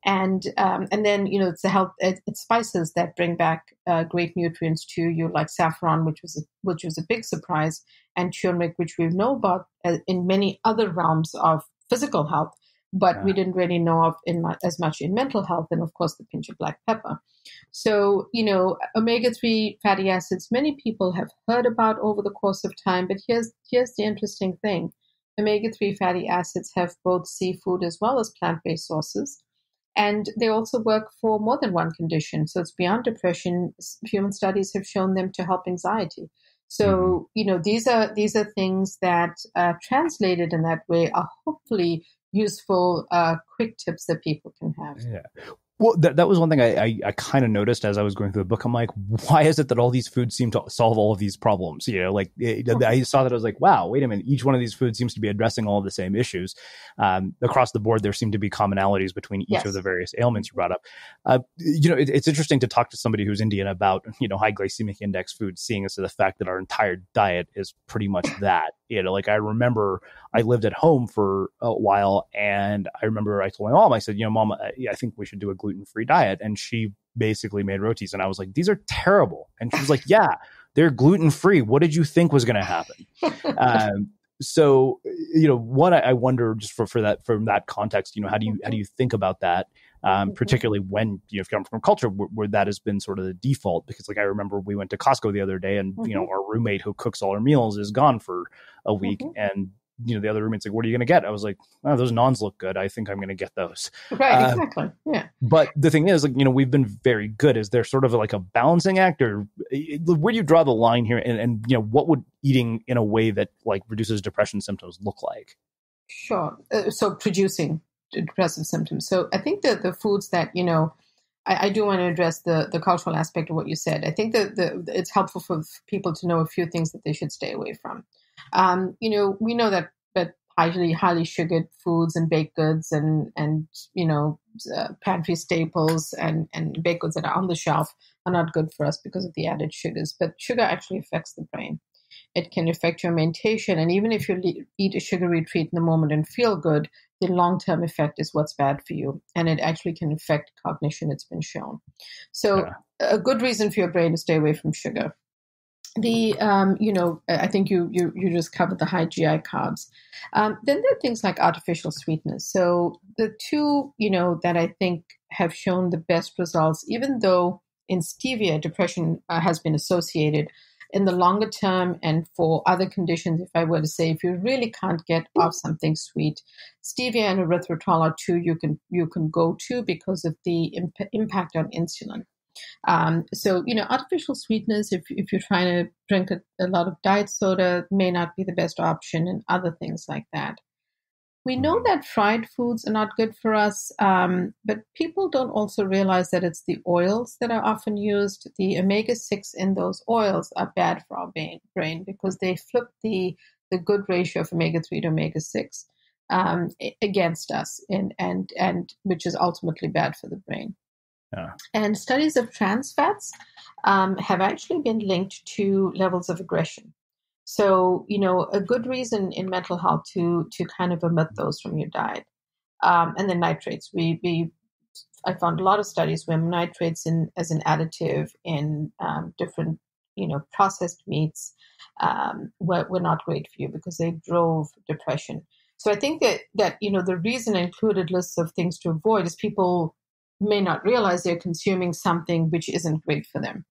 and um, and then you know it's the health it's spices that bring back uh, great nutrients to you like saffron which was a, which was a big surprise and turmeric which we know about uh, in many other realms of physical health but yeah. we didn't really know of in my, as much in mental health and of course the pinch of black pepper so you know omega-3 fatty acids many people have heard about over the course of time but here's here's the interesting thing omega-3 fatty acids have both seafood as well as plant-based sources and they also work for more than one condition. So it's beyond depression. Human studies have shown them to help anxiety. So mm-hmm. you know these are these are things that uh, translated in that way are hopefully useful, uh, quick tips that people can have. Yeah. Well, that, that was one thing I, I, I kind of noticed as I was going through the book. I'm like, why is it that all these foods seem to solve all of these problems? You know, like it, I saw that I was like, wow, wait a minute. Each one of these foods seems to be addressing all of the same issues. Um, across the board, there seem to be commonalities between each yes. of the various ailments you brought up. Uh, you know, it, it's interesting to talk to somebody who's Indian about, you know, high glycemic index foods, seeing as to the fact that our entire diet is pretty much that. You know, like I remember I lived at home for a while and I remember I told my mom, I said, you know, mom, I, I think we should do a gluten free diet. And she basically made rotis. And I was like, these are terrible. And she was like, yeah, they're gluten free. What did you think was going to happen? um, so, you know, what I, I, wonder just for, for that, from that context, you know, how do you, how do you think about that? Um, mm-hmm. particularly when you know, come from a culture where, where, that has been sort of the default. Because like I remember we went to Costco the other day, and mm-hmm. you know mm-hmm. our roommate who cooks all our meals is gone for a week, mm-hmm. and you know the other roommate's like, "What are you going to get?" I was like, "Oh, those naans look good. I think I'm going to get those." Right, uh, exactly. Yeah. But the thing is, like, you know, we've been very good. Is there sort of like a balancing act, or eh, where do you draw the line here? And, and you know, what would eating in a way that like reduces depression symptoms look like? Sure. Uh, so producing depressive symptoms. So I think that the foods that you know. I, I, do want to address the, the cultural aspect of what you said. I think that the, it's helpful for people to know a few things that they should stay away from. Um, you know, we know that that highly highly sugared foods and baked goods and and you know uh, pantry staples and and baked goods that are on the shelf are not good for us because of the added sugars. But sugar actually affects the brain. It can affect your mentation, and even if you le- eat a sugary treat in the moment and feel good, the long term effect is what's bad for you, and it actually can affect cognition. It's been shown. So, yeah. a good reason for your brain to stay away from sugar the um, you know I think you you you just covered the high GI carbs. Um, then there are things like artificial sweetness. So the two you know that I think have shown the best results, even though in stevia depression uh, has been associated in the longer term and for other conditions. If I were to say, if you really can't get off something sweet, stevia and erythritol are two you can you can go to because of the imp- impact on insulin. Um, so, you know, artificial sweeteners, if, if you're trying to drink a, a, lot of diet soda, may not be the best option, and other things like that. We know mm-hmm. that fried foods are not good for us, um, but people don't also realize that it's the oils that are often used. The omega 6 in those oils are bad for our brain because they flip the, the good ratio of omega 3 to omega 6 um, against us, and, and, and which is ultimately bad for the brain. And studies of trans fats um, have actually been linked to levels of aggression. So, you know, a good reason in mental health to to kind of omit those from your diet. Um, and then nitrates. We, we I found a lot of studies where nitrates in, as an additive in um, different, you know, processed meats um, were, were not great for you because they drove depression. So I think that that you know the reason I included lists of things to avoid is people may not realize they're consuming something which isn't great for them.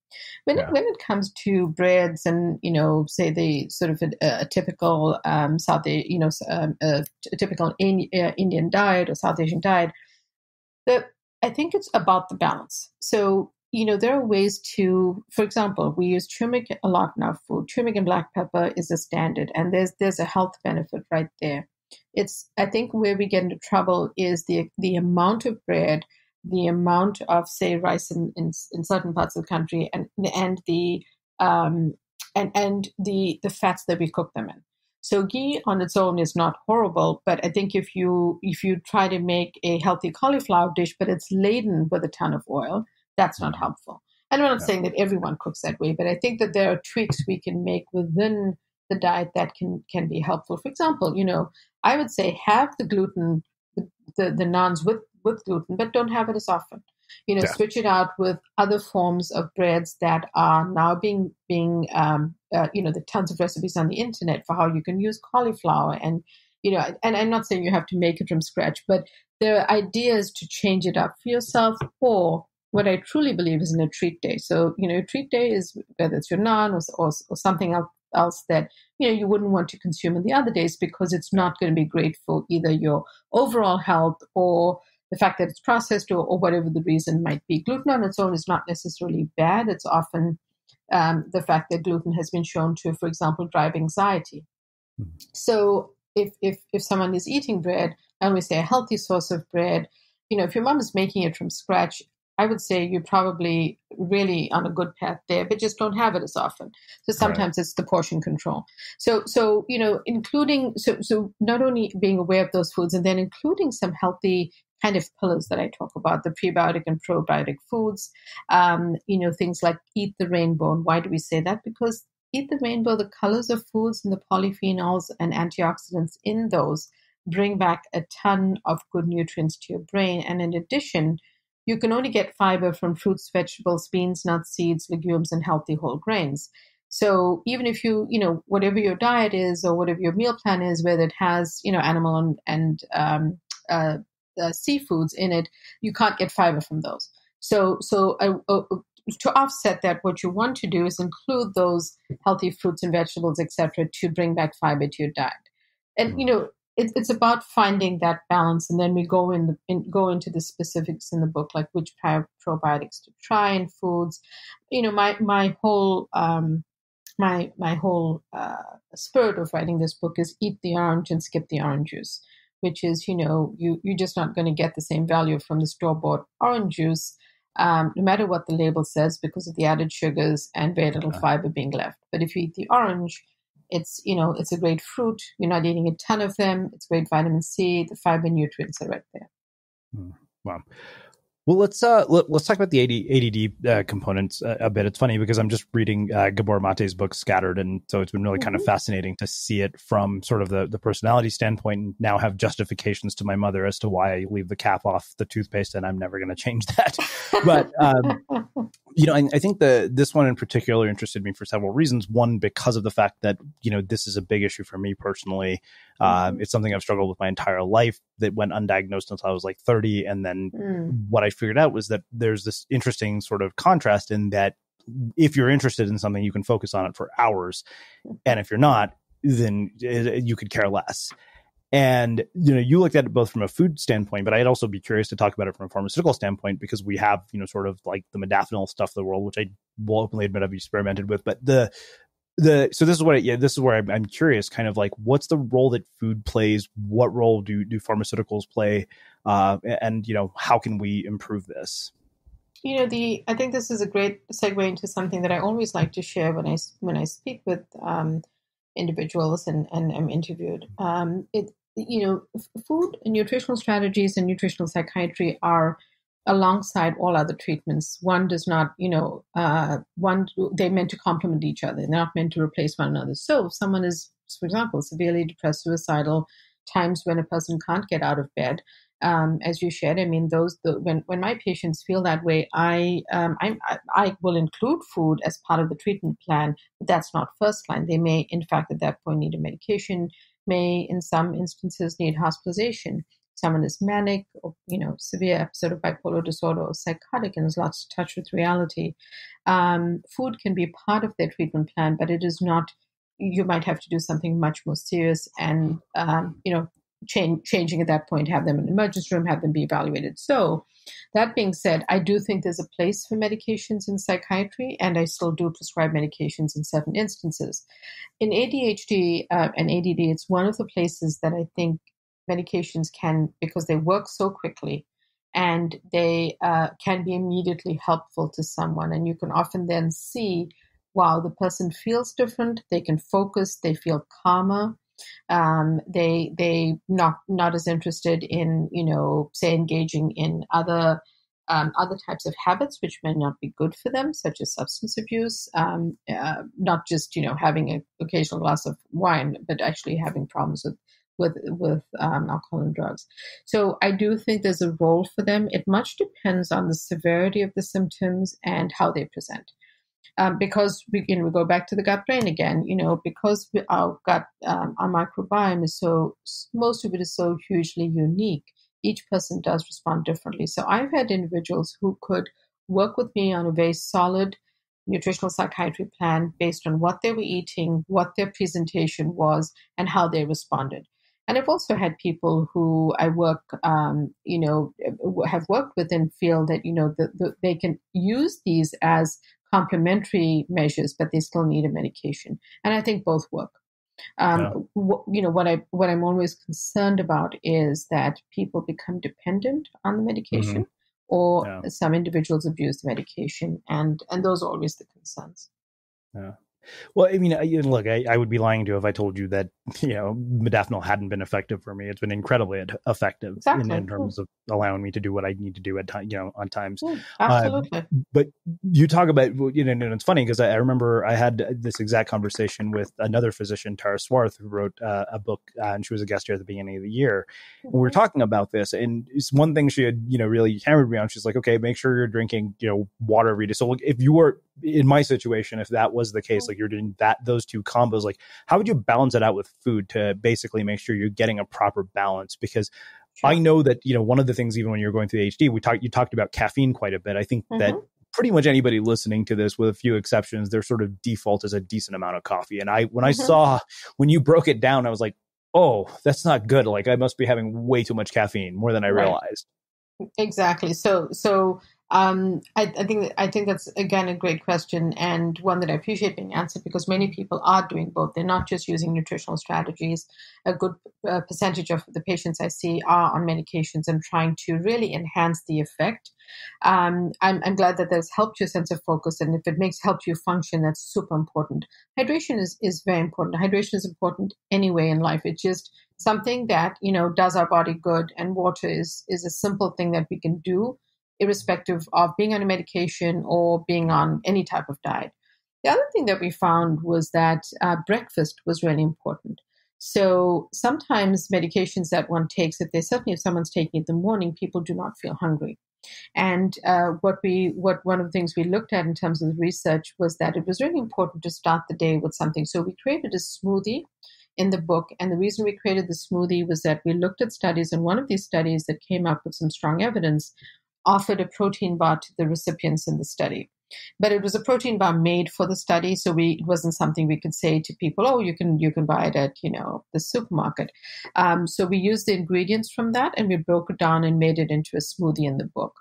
When, yeah. it, when it comes to breads and, you know, say the sort of a, a typical um, South, you know, um, a, a, typical in, uh, Indian diet or South Asian diet, the, I think it's about the balance. So, you know, there are ways to, for example, we use turmeric a lot in our food. Turmeric and black pepper is a standard, and there's there's a health benefit right there. It's I think where we get into trouble is the the amount of bread the amount of say rice in, in, in certain parts of the country and and the um, and and the the fats that we cook them in. So ghee on its own is not horrible, but I think if you if you try to make a healthy cauliflower dish, but it's laden with a ton of oil, that's not mm-hmm. helpful. And I'm not yeah. saying that everyone cooks that way, but I think that there are tweaks we can make within the diet that can can be helpful. For example, you know, I would say have the gluten the, the, the naans with with gluten, but don't have it as often. You know, yeah. switch it out with other forms of breads that are now being being um, uh, you know the tons of recipes on the internet for how you can use cauliflower and you know and I'm not saying you have to make it from scratch, but there are ideas to change it up for yourself or what I truly believe is in a treat day. So, you know, a treat day is whether it's your naan or, or, or something else, else that, you know, you wouldn't want to consume in the other days because it's not going to be great for either your overall health or the fact that it's processed or, or, whatever the reason might be. Gluten on its own is not necessarily bad. It's often um, the fact that gluten has been shown to, for example, drive anxiety. Mm-hmm. So if, if, if someone is eating bread, and we say a healthy source of bread, you know, if your mom is making it from scratch, I would say you're probably really on a good path there, but just don't have it as often. So sometimes right. it's the portion control. So, so you know, including so so not only being aware of those foods and then including some healthy kind of pillars that I talk about, the prebiotic and probiotic foods. Um, you know, things like eat the rainbow. And why do we say that? Because eat the rainbow, the colors of foods and the polyphenols and antioxidants in those bring back a ton of good nutrients to your brain. And in addition, you can only get fiber from fruits, vegetables, beans, nuts, seeds, legumes, and healthy whole grains. So even if you, you know, whatever your diet is or whatever your meal plan is, whether it has, you know, animal and, and um, uh, uh, seafoods in it, you can't get fiber from those. So, so uh, uh, to offset that, what you want to do is include those healthy fruits and vegetables, etc., to bring back fiber to your diet. And you know, it, it's about finding that balance, and then we go in, the, in, go into the specifics in the book, like which probiotics to try in foods. You know, my my whole um, my my whole uh, spirit of writing this book is eat the orange and skip the orange juice, which is you know you you're just not going to get the same value from the store bought orange juice. Um, no matter what the label says, because of the added sugars and very little fiber being left. But if you eat the orange, it's, you know, it's a great fruit. You're not eating a ton of them. It's great vitamin C. The fiber nutrients are right there. Hmm. Wow. Well, let's uh, let, us talk about the AD, ADD uh, components a, a, bit. It's funny because I'm just reading uh, Gabor Mate's book Scattered, and so it's been really mm-hmm. kind of mm-hmm. fascinating to see it from sort of the the personality standpoint, and now have justifications to my mother as to why I leave the cap off the toothpaste, and I'm never going to change that. but um, you know, I, I, think the this one in particular interested me for several reasons. One, because of the fact that you know this is a big issue for me personally. Um, it's something I've struggled with my entire life that went undiagnosed until I was like 30, and then mm. what I figured out was that there's this interesting sort of contrast in that if you're interested in something, you can focus on it for hours, and if you're not, then you could care less. And you know, you looked at it both from a food standpoint, but I'd also be curious to talk about it from a pharmaceutical standpoint because we have, you know, sort of like the modafinil stuff of the world, which I will openly admit I've experimented with. But the the so this is what I, yeah this is where I'm, I'm, curious, kind of like what's the role that food plays? What role do do pharmaceuticals play? Uh, and you know, how can we improve this? You know, the I think this is a great segue into something that I always like to share when I when I speak with um, individuals and and am interviewed. Um, it you know, food and nutritional strategies and nutritional psychiatry are alongside all other treatments. One does not, you know, uh, one they're meant to complement each other. They're not meant to replace one another. So if someone is, for example, severely depressed, suicidal, times when a person can't get out of bed, um, as you shared, I mean, those the, when when my patients feel that way, I, um, I I will include food as part of the treatment plan, but that's not first line. They may, in fact, at that point, need a medication may, in some instances, need hospitalization. Someone is manic or, you know, severe episode of bipolar disorder or psychotic and has lost touch with reality. Um, food can be part of their treatment plan, but it is not. You might have to do something much more serious and, um, you know, change, changing at that point, have them in an emergency room, have them be evaluated. So, that being said, I do think there's a place for medications in psychiatry, and I still do prescribe medications in certain instances. In ADHD uh, and ADD, it's one of the places that I think medications can, because they work so quickly and they uh, can be immediately helpful to someone. And you can often then see, wow, the person feels different, they can focus, they feel calmer um, they they not not as interested in you know say engaging in other um, other types of habits which may not be good for them, such as substance abuse. Um, uh, not just you know having an occasional glass of wine, but actually having problems with with with um, alcohol and drugs. So I do think there's a role for them. It much depends on the severity of the symptoms and how they present um, because we, we go back to the gut brain again, you know, because we, our gut, um, our microbiome is so, most of it is so hugely unique. Each person does respond differently. So I've had individuals who could work with me on a very solid nutritional psychiatry plan based on what they were eating, what their presentation was, and how they responded. And I've also had people who I work, um, you know, have worked with and feel that, you know, the, the, they can use these as complementary measures, but they still need a medication. And I think both work. Um, wh- you know what I what I'm always concerned about is that people become dependent on the medication, Mm-hmm. or Yeah. some individuals abuse the medication, and and those are always the concerns. Yeah. Well, I mean, I, you look, I, I would be lying to you if I told you that you know modafinil hadn't been effective for me. It's been incredibly ad- effective in, Exactly. in terms of allowing me to do what I need to do at time, you know, on times. Yeah, absolutely. But you talk about, you know, and it's funny because I, I remember I had this exact conversation with another physician, Tara Swart, who wrote uh, a book, uh, and she was a guest here at the beginning of the year. And we were talking about this, and it's one thing she had, you know, really hammered me on. She's like, okay, make sure you're drinking, you know, water every day. So like, if you were in my situation, if that was the case, like you're doing that, those two combos, like how would you balance it out with food to basically make sure you're getting a proper balance? Because I know that, you know, one of the things, even when you're going through the HD, we talked, you talked about caffeine quite a bit. I think that Mhm. pretty much anybody listening to this, with a few exceptions, their sort of default is a decent amount of coffee. And I, when I Mhm. saw, when you broke it down, I was like, oh, that's not good. Like I must be having way too much caffeine, more than I Right. realized. Exactly. So, so um, I, I think I think that's again a great question and one that I appreciate being answered because many people are doing both. They're not just using nutritional strategies. A good uh, percentage of the patients I see are on medications and trying to really enhance the effect. Um, I'm, I'm glad that that's helped your sense of focus, and if it makes helped you function, that's super important. Hydration is is very important. Hydration is important anyway in life. It's just something that you know does our body good, and water is is a simple thing that we can do irrespective of being on a medication or being on any type of diet. The other thing that we found was that uh, breakfast was really important. So sometimes medications that one takes, if they certainly if someone's taking it in the morning, people do not feel hungry. And uh, what we, what one of the things we looked at in terms of the research was that it was really important to start the day with something. So we created a smoothie in the book, and the reason we created the smoothie was that we looked at studies, and one of these studies that came up with some strong evidence offered a protein bar to the recipients in the study. But it was a protein bar made for the study, so we it wasn't something we could say to people, "Oh, you can you can buy it at you know the supermarket." Um, so we used the ingredients from that, and we broke it down and made it into a smoothie in the book.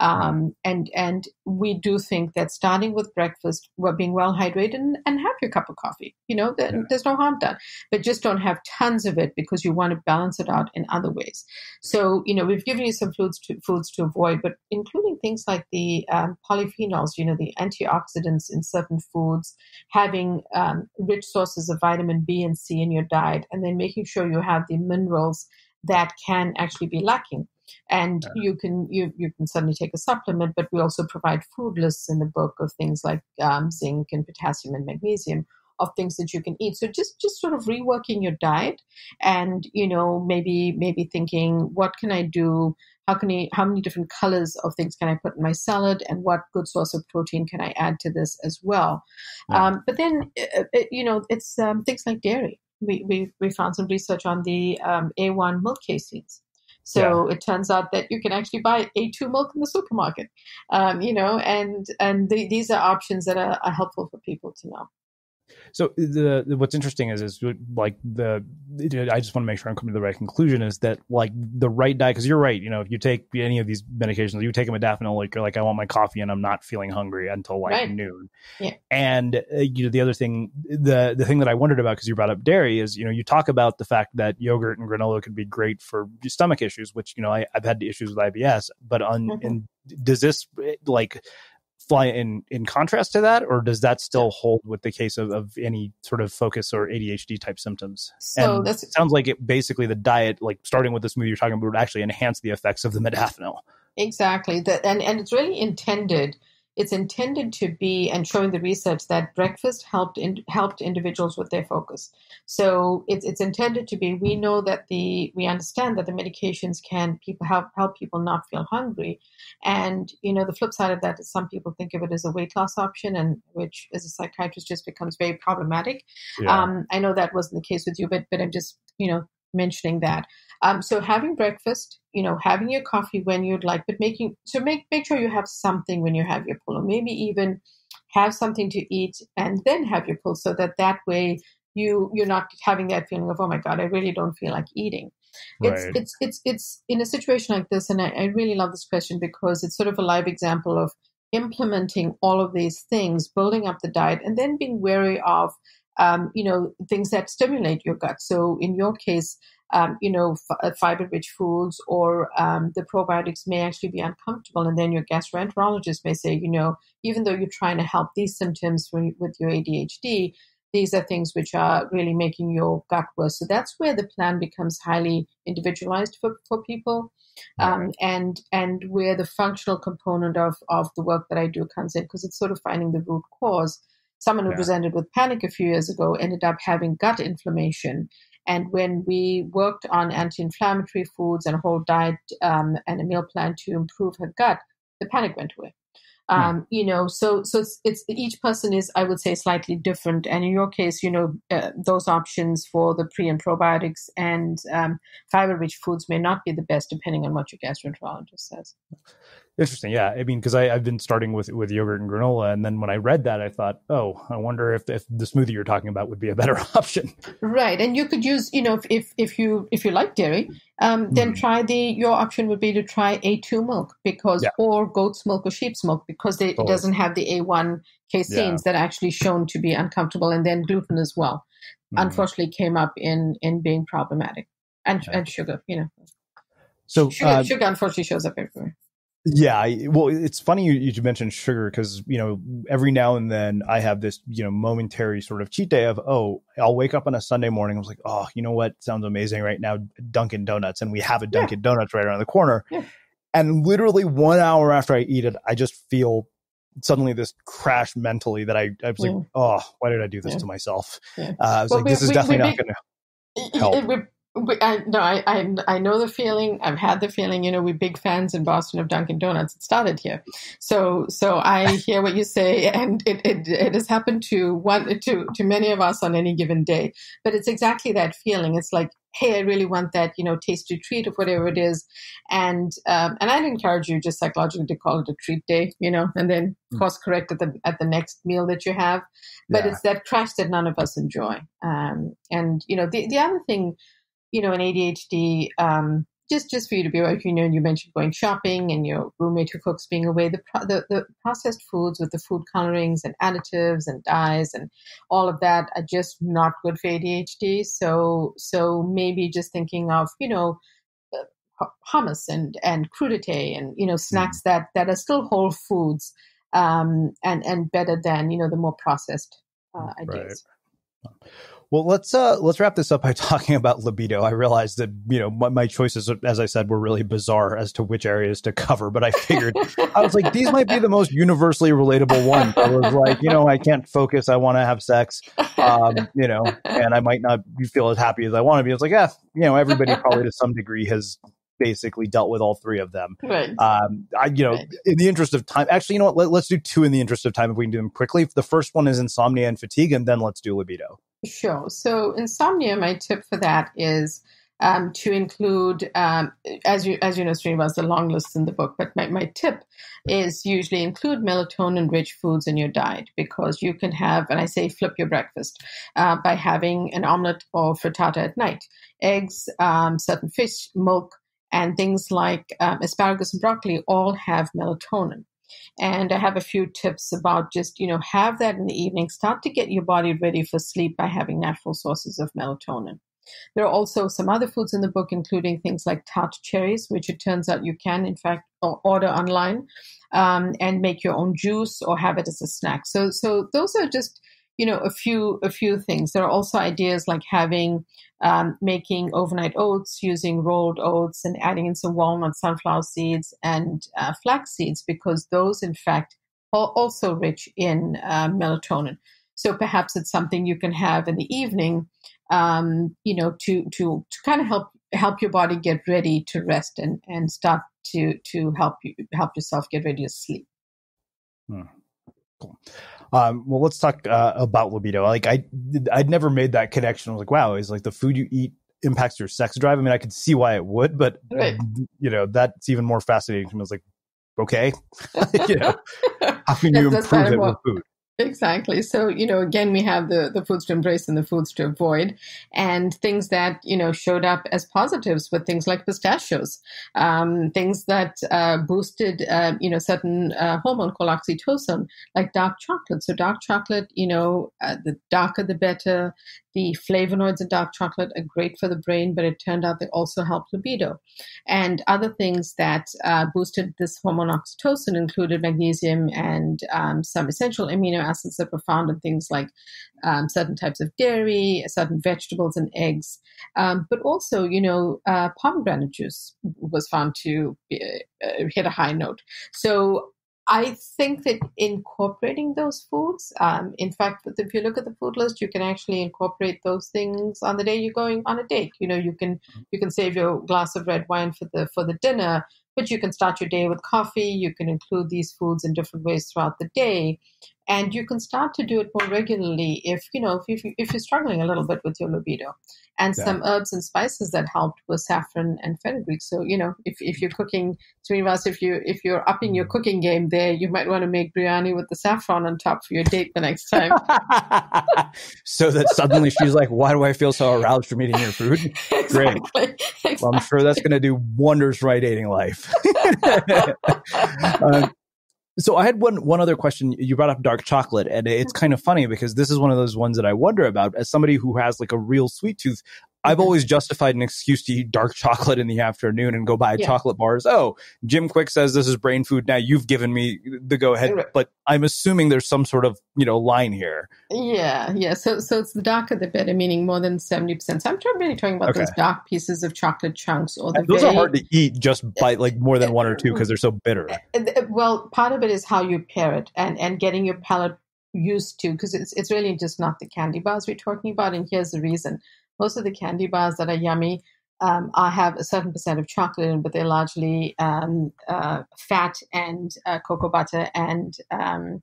Um, and and we do think that starting with breakfast, well, being well hydrated, and, and have your cup of coffee. You know, th- Yeah. there's no harm done, but just don't have tons of it because you want to balance it out in other ways. So you know, we've given you some foods to foods to avoid, but including things like the um, polyphenols, you know, the antioxidants in certain foods, having um, rich sources of vitamin B and C in your diet, and then making sure you have the minerals that can actually be lacking and you can you you can certainly take a supplement but we also provide food lists in the book of things like um, zinc and potassium and magnesium of things that you can eat so just just sort of reworking your diet and you know maybe maybe thinking what can i do how can I, how many different colors of things can I put in my salad, and what good source of protein can I add to this as well? Yeah. Um, but then, uh, uh, you know, it's um, things like dairy. We, we we found some research on the um, A1 milk caseins. So it turns out that you can actually buy A2 milk in the supermarket, um, you know, and and the, these are options that are, are helpful for people to know. So the, the what's interesting is is like the I just want to make sure I'm coming to the right conclusion is that like the right diet because you're right you know if you take any of these medications you take a modafinil like you're like I want my coffee and I'm not feeling hungry until like Right. noon Yeah. and uh, you know the other thing the the thing that I wondered about because you brought up dairy is you know you talk about the fact that yogurt and granola could be great for stomach issues which you know I, I've had issues with IBS but on Mhm. and does this like fly in in contrast to that or does that still hold with the case of, of any sort of focus or adhd type symptoms So and it sounds like it basically the diet like starting with the smoothie you're talking about would actually enhance the effects of the modafinil Exactly. That and, and it's really intended. It's intended to be and showing the research that breakfast helped in, helped individuals with their focus. So it's it's intended to be. We know that the we understand that the medications can people help help people not feel hungry, and you know the flip side of that is some people think of it as a weight loss option, and which as a psychiatrist just becomes very problematic. Um, I know that wasn't the case with you, but but I'm just you know mentioning that. Um, so having breakfast, you know, having your coffee when you'd like, but making so make make sure you have something when you have your pull, or maybe even have something to eat and then have your pull, so that that way you you're not having that feeling of oh my god, I really don't feel like eating. It's it's it's it's in a situation like this, and I, I really love this question because it's sort of a live example of implementing all of these things, building up the diet, and then being wary of um, you know, things that stimulate your gut. So in your case, um, you know, f- uh, fiber-rich foods or um, the probiotics may actually be uncomfortable, and then your gastroenterologist may say, you know, even though you're trying to help these symptoms with your ADHD, these are things which are really making your gut worse. So that's where the plan becomes highly individualized for, for people. Um, and and where the functional component of, of the work that I do comes in because it's sort of finding the root cause. Someone who yeah. presented with panic a few years ago ended up having gut inflammation. And when we worked on anti inflammatory foods and a whole diet um, and a meal plan to improve her gut, the panic went away. Hmm. um, you know so so it's, it's, each person is i would say slightly different and in your case you know uh, those options for the pre and probiotics and um, fiber rich foods may not be the best depending on what your gastroenterologist says Interesting. Yeah. I mean, because I've been starting with, with yogurt and granola. And then when I read that, I thought, oh, I wonder if, if the smoothie you're talking about would be a better option. Right. And you could use, you know, if, if you if you like dairy, um, then mm. try the, your option would be to try A2 milk because, yeah. or goat's milk or sheep's milk because they, it doesn't have the A1 caseins yeah. that are actually shown to be uncomfortable. And then gluten as well, mm. unfortunately, came up in, in being problematic and, yeah. and sugar, you know. So sugar, uh, sugar unfortunately shows up everywhere. Yeah, well, it's funny you, you mentioned sugar because you know every now and then I have this you know momentary sort of cheat day of oh I'll wake up on a Sunday morning I was like oh you know what sounds amazing right now Dunkin' Donuts and we have a Dunkin' yeah. Donuts right around the corner, yeah. and literally one hour after I eat it I just feel suddenly this crash mentally that I I was yeah. like oh why did I do this to myself? Uh, I was well, like we, this is we, definitely we, not going to help. I, no, I, I, I know the feeling. I've had the feeling. You know, we're big fans in Boston of Dunkin' Donuts. It started here, so so I hear what you say, and it, it, it has happened to one to to many of us on any given day. But it's exactly that feeling. It's like, hey, I really want that, you know, tasty treat of whatever it is, and um, and I'd encourage you just psychologically to call it a treat day, you know, and then mm. course correct at the at the next meal that you have. But yeah. it's that crash that none of us enjoy. Um, and you know, the the other thing you know, an ADHD, um, just just for you to be aware, you know, you mentioned going shopping and your roommate who cooks being away. The, the, the processed foods with the food colorings and additives and dyes and all of that are just not good for ADHD. So so maybe just thinking of you know uh, hummus and and crudité and you know snacks mm. that that are still whole foods um, and and better than you know the more processed uh, ideas. Right. Well, let's uh let's wrap this up by talking about libido. I realized that you know my, my, choices, as I said, were really bizarre as to which areas to cover. But I figured I was like, these might be the most universally relatable ones. I was like, you know, I can't focus. I want to have sex, um, you know, and I might not feel as happy as I want to be. I was like, yeah, you know, everybody probably to some degree has basically dealt with all three of them. Right. Um, I, you know, right. in the interest of time, actually, you know what? Let, us do two in the interest of time if we can do them quickly. The first one is insomnia and fatigue, and then let's do libido. Sure. So insomnia, my tip for that is um, to include, um, as you as you know, Srinivas, the long list in the book. But my, my tip is usually include melatonin-rich foods in your diet because you can have, and I say flip your breakfast uh, by having an omelet or frittata at night, eggs, um, certain fish, milk, and things like um, asparagus and broccoli all have melatonin. And I have a few tips about just, you know, have that in the evening. Start to get your body ready for sleep by having natural sources of melatonin. There are also some other foods in the book, including things like tart cherries, which it turns out you can, in fact, order online um, and make your own juice or have it as a snack. So, so those are just you know a few a few things. There are also ideas like having um, making overnight oats using rolled oats and adding in some walnut, sunflower seeds, and uh, flax seeds because those, in fact, are also rich in uh, melatonin. So perhaps it's something you can have in the evening, um, you know, to to to kind of help help your body get ready to rest and and start to to help you help yourself get ready to sleep. Hmm. Cool. Um, well, let's talk uh, about libido. Like I, I'd never made that connection. I was like, wow, is like the food you eat impacts your sex drive. I mean, I could see why it would, but right. you know, that's even more fascinating to me. I was like, okay, you know, how can you improve it with food? Exactly. So, you know, again, we have the, the foods to embrace and the foods to avoid, and things that, you know, showed up as positives with things like pistachios, um, things that uh, boosted, uh, you know, certain uh, hormone called oxytocin, like dark chocolate. So, dark chocolate, you know, uh, the darker the better. The flavonoids in dark chocolate are great for the brain, but it turned out they also help libido. And other things that uh, boosted this hormone oxytocin included magnesium and um, some essential amino acids that were found in things like um, certain types of dairy, certain vegetables and eggs. Um, but also, you know, uh, pomegranate juice was found to be, uh, hit a high note. So I think that incorporating those foods, um, in fact, if you look at the food list, you can actually incorporate those things on the day you're going on a date. You know, you can you can save your glass of red wine for the for the dinner, but you can start your day with coffee. You can include these foods in different ways throughout the day, and you can start to do it more regularly if you know if, you, if you're struggling a little bit with your libido and yeah. some herbs and spices that helped with saffron and fenugreek so you know if, if you're cooking Srinivas, if you if you're upping your cooking game there you might want to make biryani with the saffron on top for your date the next time so that suddenly she's like why do i feel so aroused from eating your food exactly. great exactly. well i'm sure that's going to do wonders right my dating life um, so I had one one other question. You brought up dark chocolate, and it's mm-hmm. kind of funny because this is one of those ones that I wonder about. As somebody who has like a real sweet tooth, I've always justified an excuse to eat dark chocolate in the afternoon and go buy yeah. chocolate bars. Oh, Jim Kwik says this is brain food. Now you've given me the go ahead, but I'm assuming there's some sort of you know line here. Yeah, yeah. So so it's the darker the better, meaning more than seventy percent. So I'm really talking about okay. those dark pieces of chocolate chunks, or the. those very, are hard to eat just bite like more than one or two because they're so bitter. Eh, eh, eh, well, part of it is how you pair it and and getting your palate used to because it's it's really just not the candy bars we're talking about, and here's the reason most of the candy bars that are yummy um, have a certain percent of chocolate in, but they're largely um, uh, fat and uh, cocoa butter and um,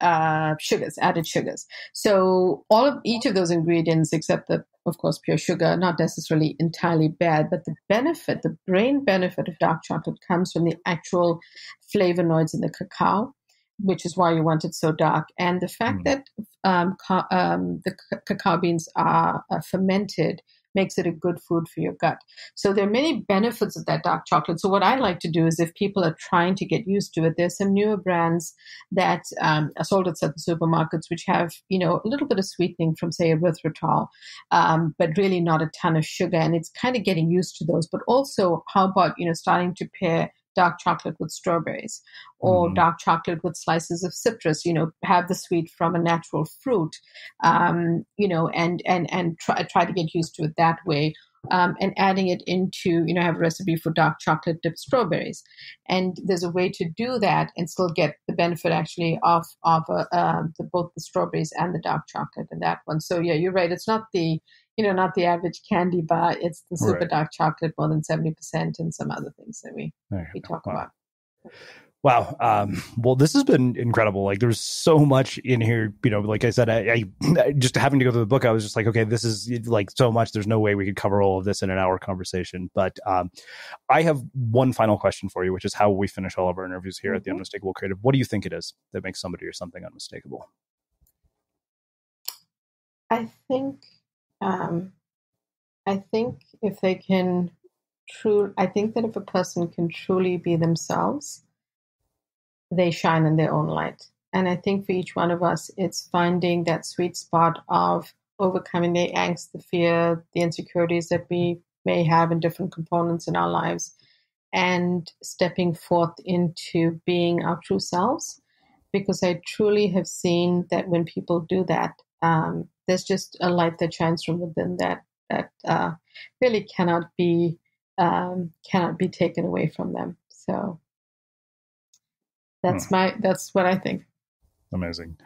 uh, sugars, added sugars. So all of each of those ingredients, except the, of course, pure sugar, not necessarily entirely bad, but the benefit, the brain benefit of dark chocolate comes from the actual flavonoids in the cacao which is why you want it so dark. And the fact mm. that um, ca- um, the c- cacao beans are, are, fermented makes it a good food for your gut. So there are many benefits of that dark chocolate. So what I like to do is if people are trying to get used to it, there's some newer brands that um, are sold at certain supermarkets which have, you know, a little bit of sweetening from say erythritol, um, but really not a ton of sugar. And it's kind of getting used to those. But also, how about, you know, starting to pair dark chocolate with strawberries or mm-hmm. dark chocolate with slices of citrus you know have the sweet from a natural fruit um, you know and and and try, try to get used to it that way um, and adding it into you know I have a recipe for dark chocolate dipped strawberries. And there's a way to do that and still get the benefit actually of of uh, uh, the, both the strawberries and the dark chocolate in that one. So yeah you're right. It's not the you know, not the average candy bar. It's the super right. dark chocolate, more than 70%, and some other things that we, we talk wow. about. Wow. Um, well, this has been incredible. Like, there's so much in here. You know, like I said, I, I, just having to go through the book, I was just like, okay, this is like so much. There's no way we could cover all of this in an hour conversation. But um, I have one final question for you, which is how we finish all of our interviews here mm-hmm. at the mm-hmm. Unmistakable Creative. What do you think it is that makes somebody or something unmistakable? I think um, I think if they can true, I think that if a person can truly be themselves, they shine in their own light. And I think for each one of us, it's finding that sweet spot of overcoming the angst, the fear, the insecurities that we may have in different components in our lives, and stepping forth into being our true selves. Because I truly have seen that when people do that, um, there's just a light that shines from within that that uh, really cannot be um, cannot be taken away from them. So that's hmm. my that's what I think. Amazing.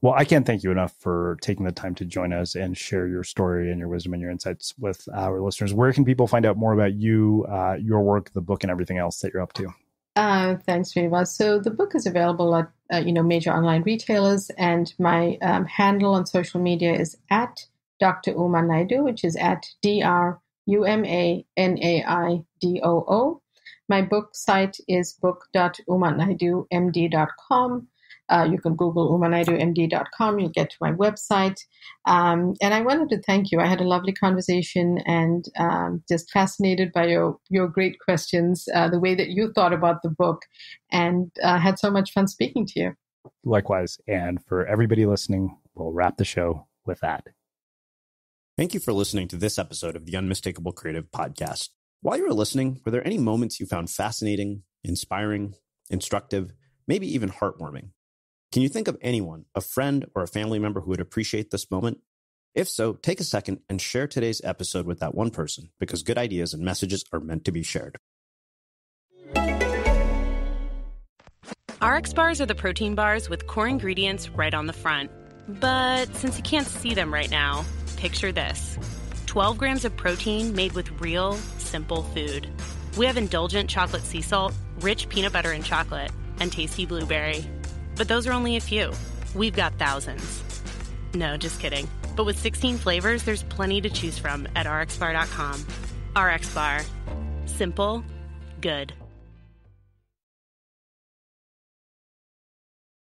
Well, I can't thank you enough for taking the time to join us and share your story and your wisdom and your insights with our listeners. Where can people find out more about you, uh, your work, the book, and everything else that you're up to? Uh, thanks, Viva. So the book is available at uh, you know major online retailers, and my um, handle on social media is at Dr. Uma Naidoo, which is at D R U M A N A I D O O. My book site is book.umanaidoomd.com. Uh, you can Google umanaidoomd.com. You'll get to my website. Um, and I wanted to thank you. I had a lovely conversation and um, just fascinated by your, your great questions, uh, the way that you thought about the book, and uh, had so much fun speaking to you. Likewise. And for everybody listening, we'll wrap the show with that. Thank you for listening to this episode of the Unmistakable Creative Podcast. While you were listening, were there any moments you found fascinating, inspiring, instructive, maybe even heartwarming? Can you think of anyone, a friend or a family member who would appreciate this moment? If so, take a second and share today's episode with that one person because good ideas and messages are meant to be shared. RX bars are the protein bars with core ingredients right on the front. But since you can't see them right now, picture this 12 grams of protein made with real, simple food. We have indulgent chocolate sea salt, rich peanut butter and chocolate, and tasty blueberry. But those are only a few. We've got thousands. No, just kidding. But with 16 flavors, there's plenty to choose from at rxbar.com. RX Bar. Simple, good.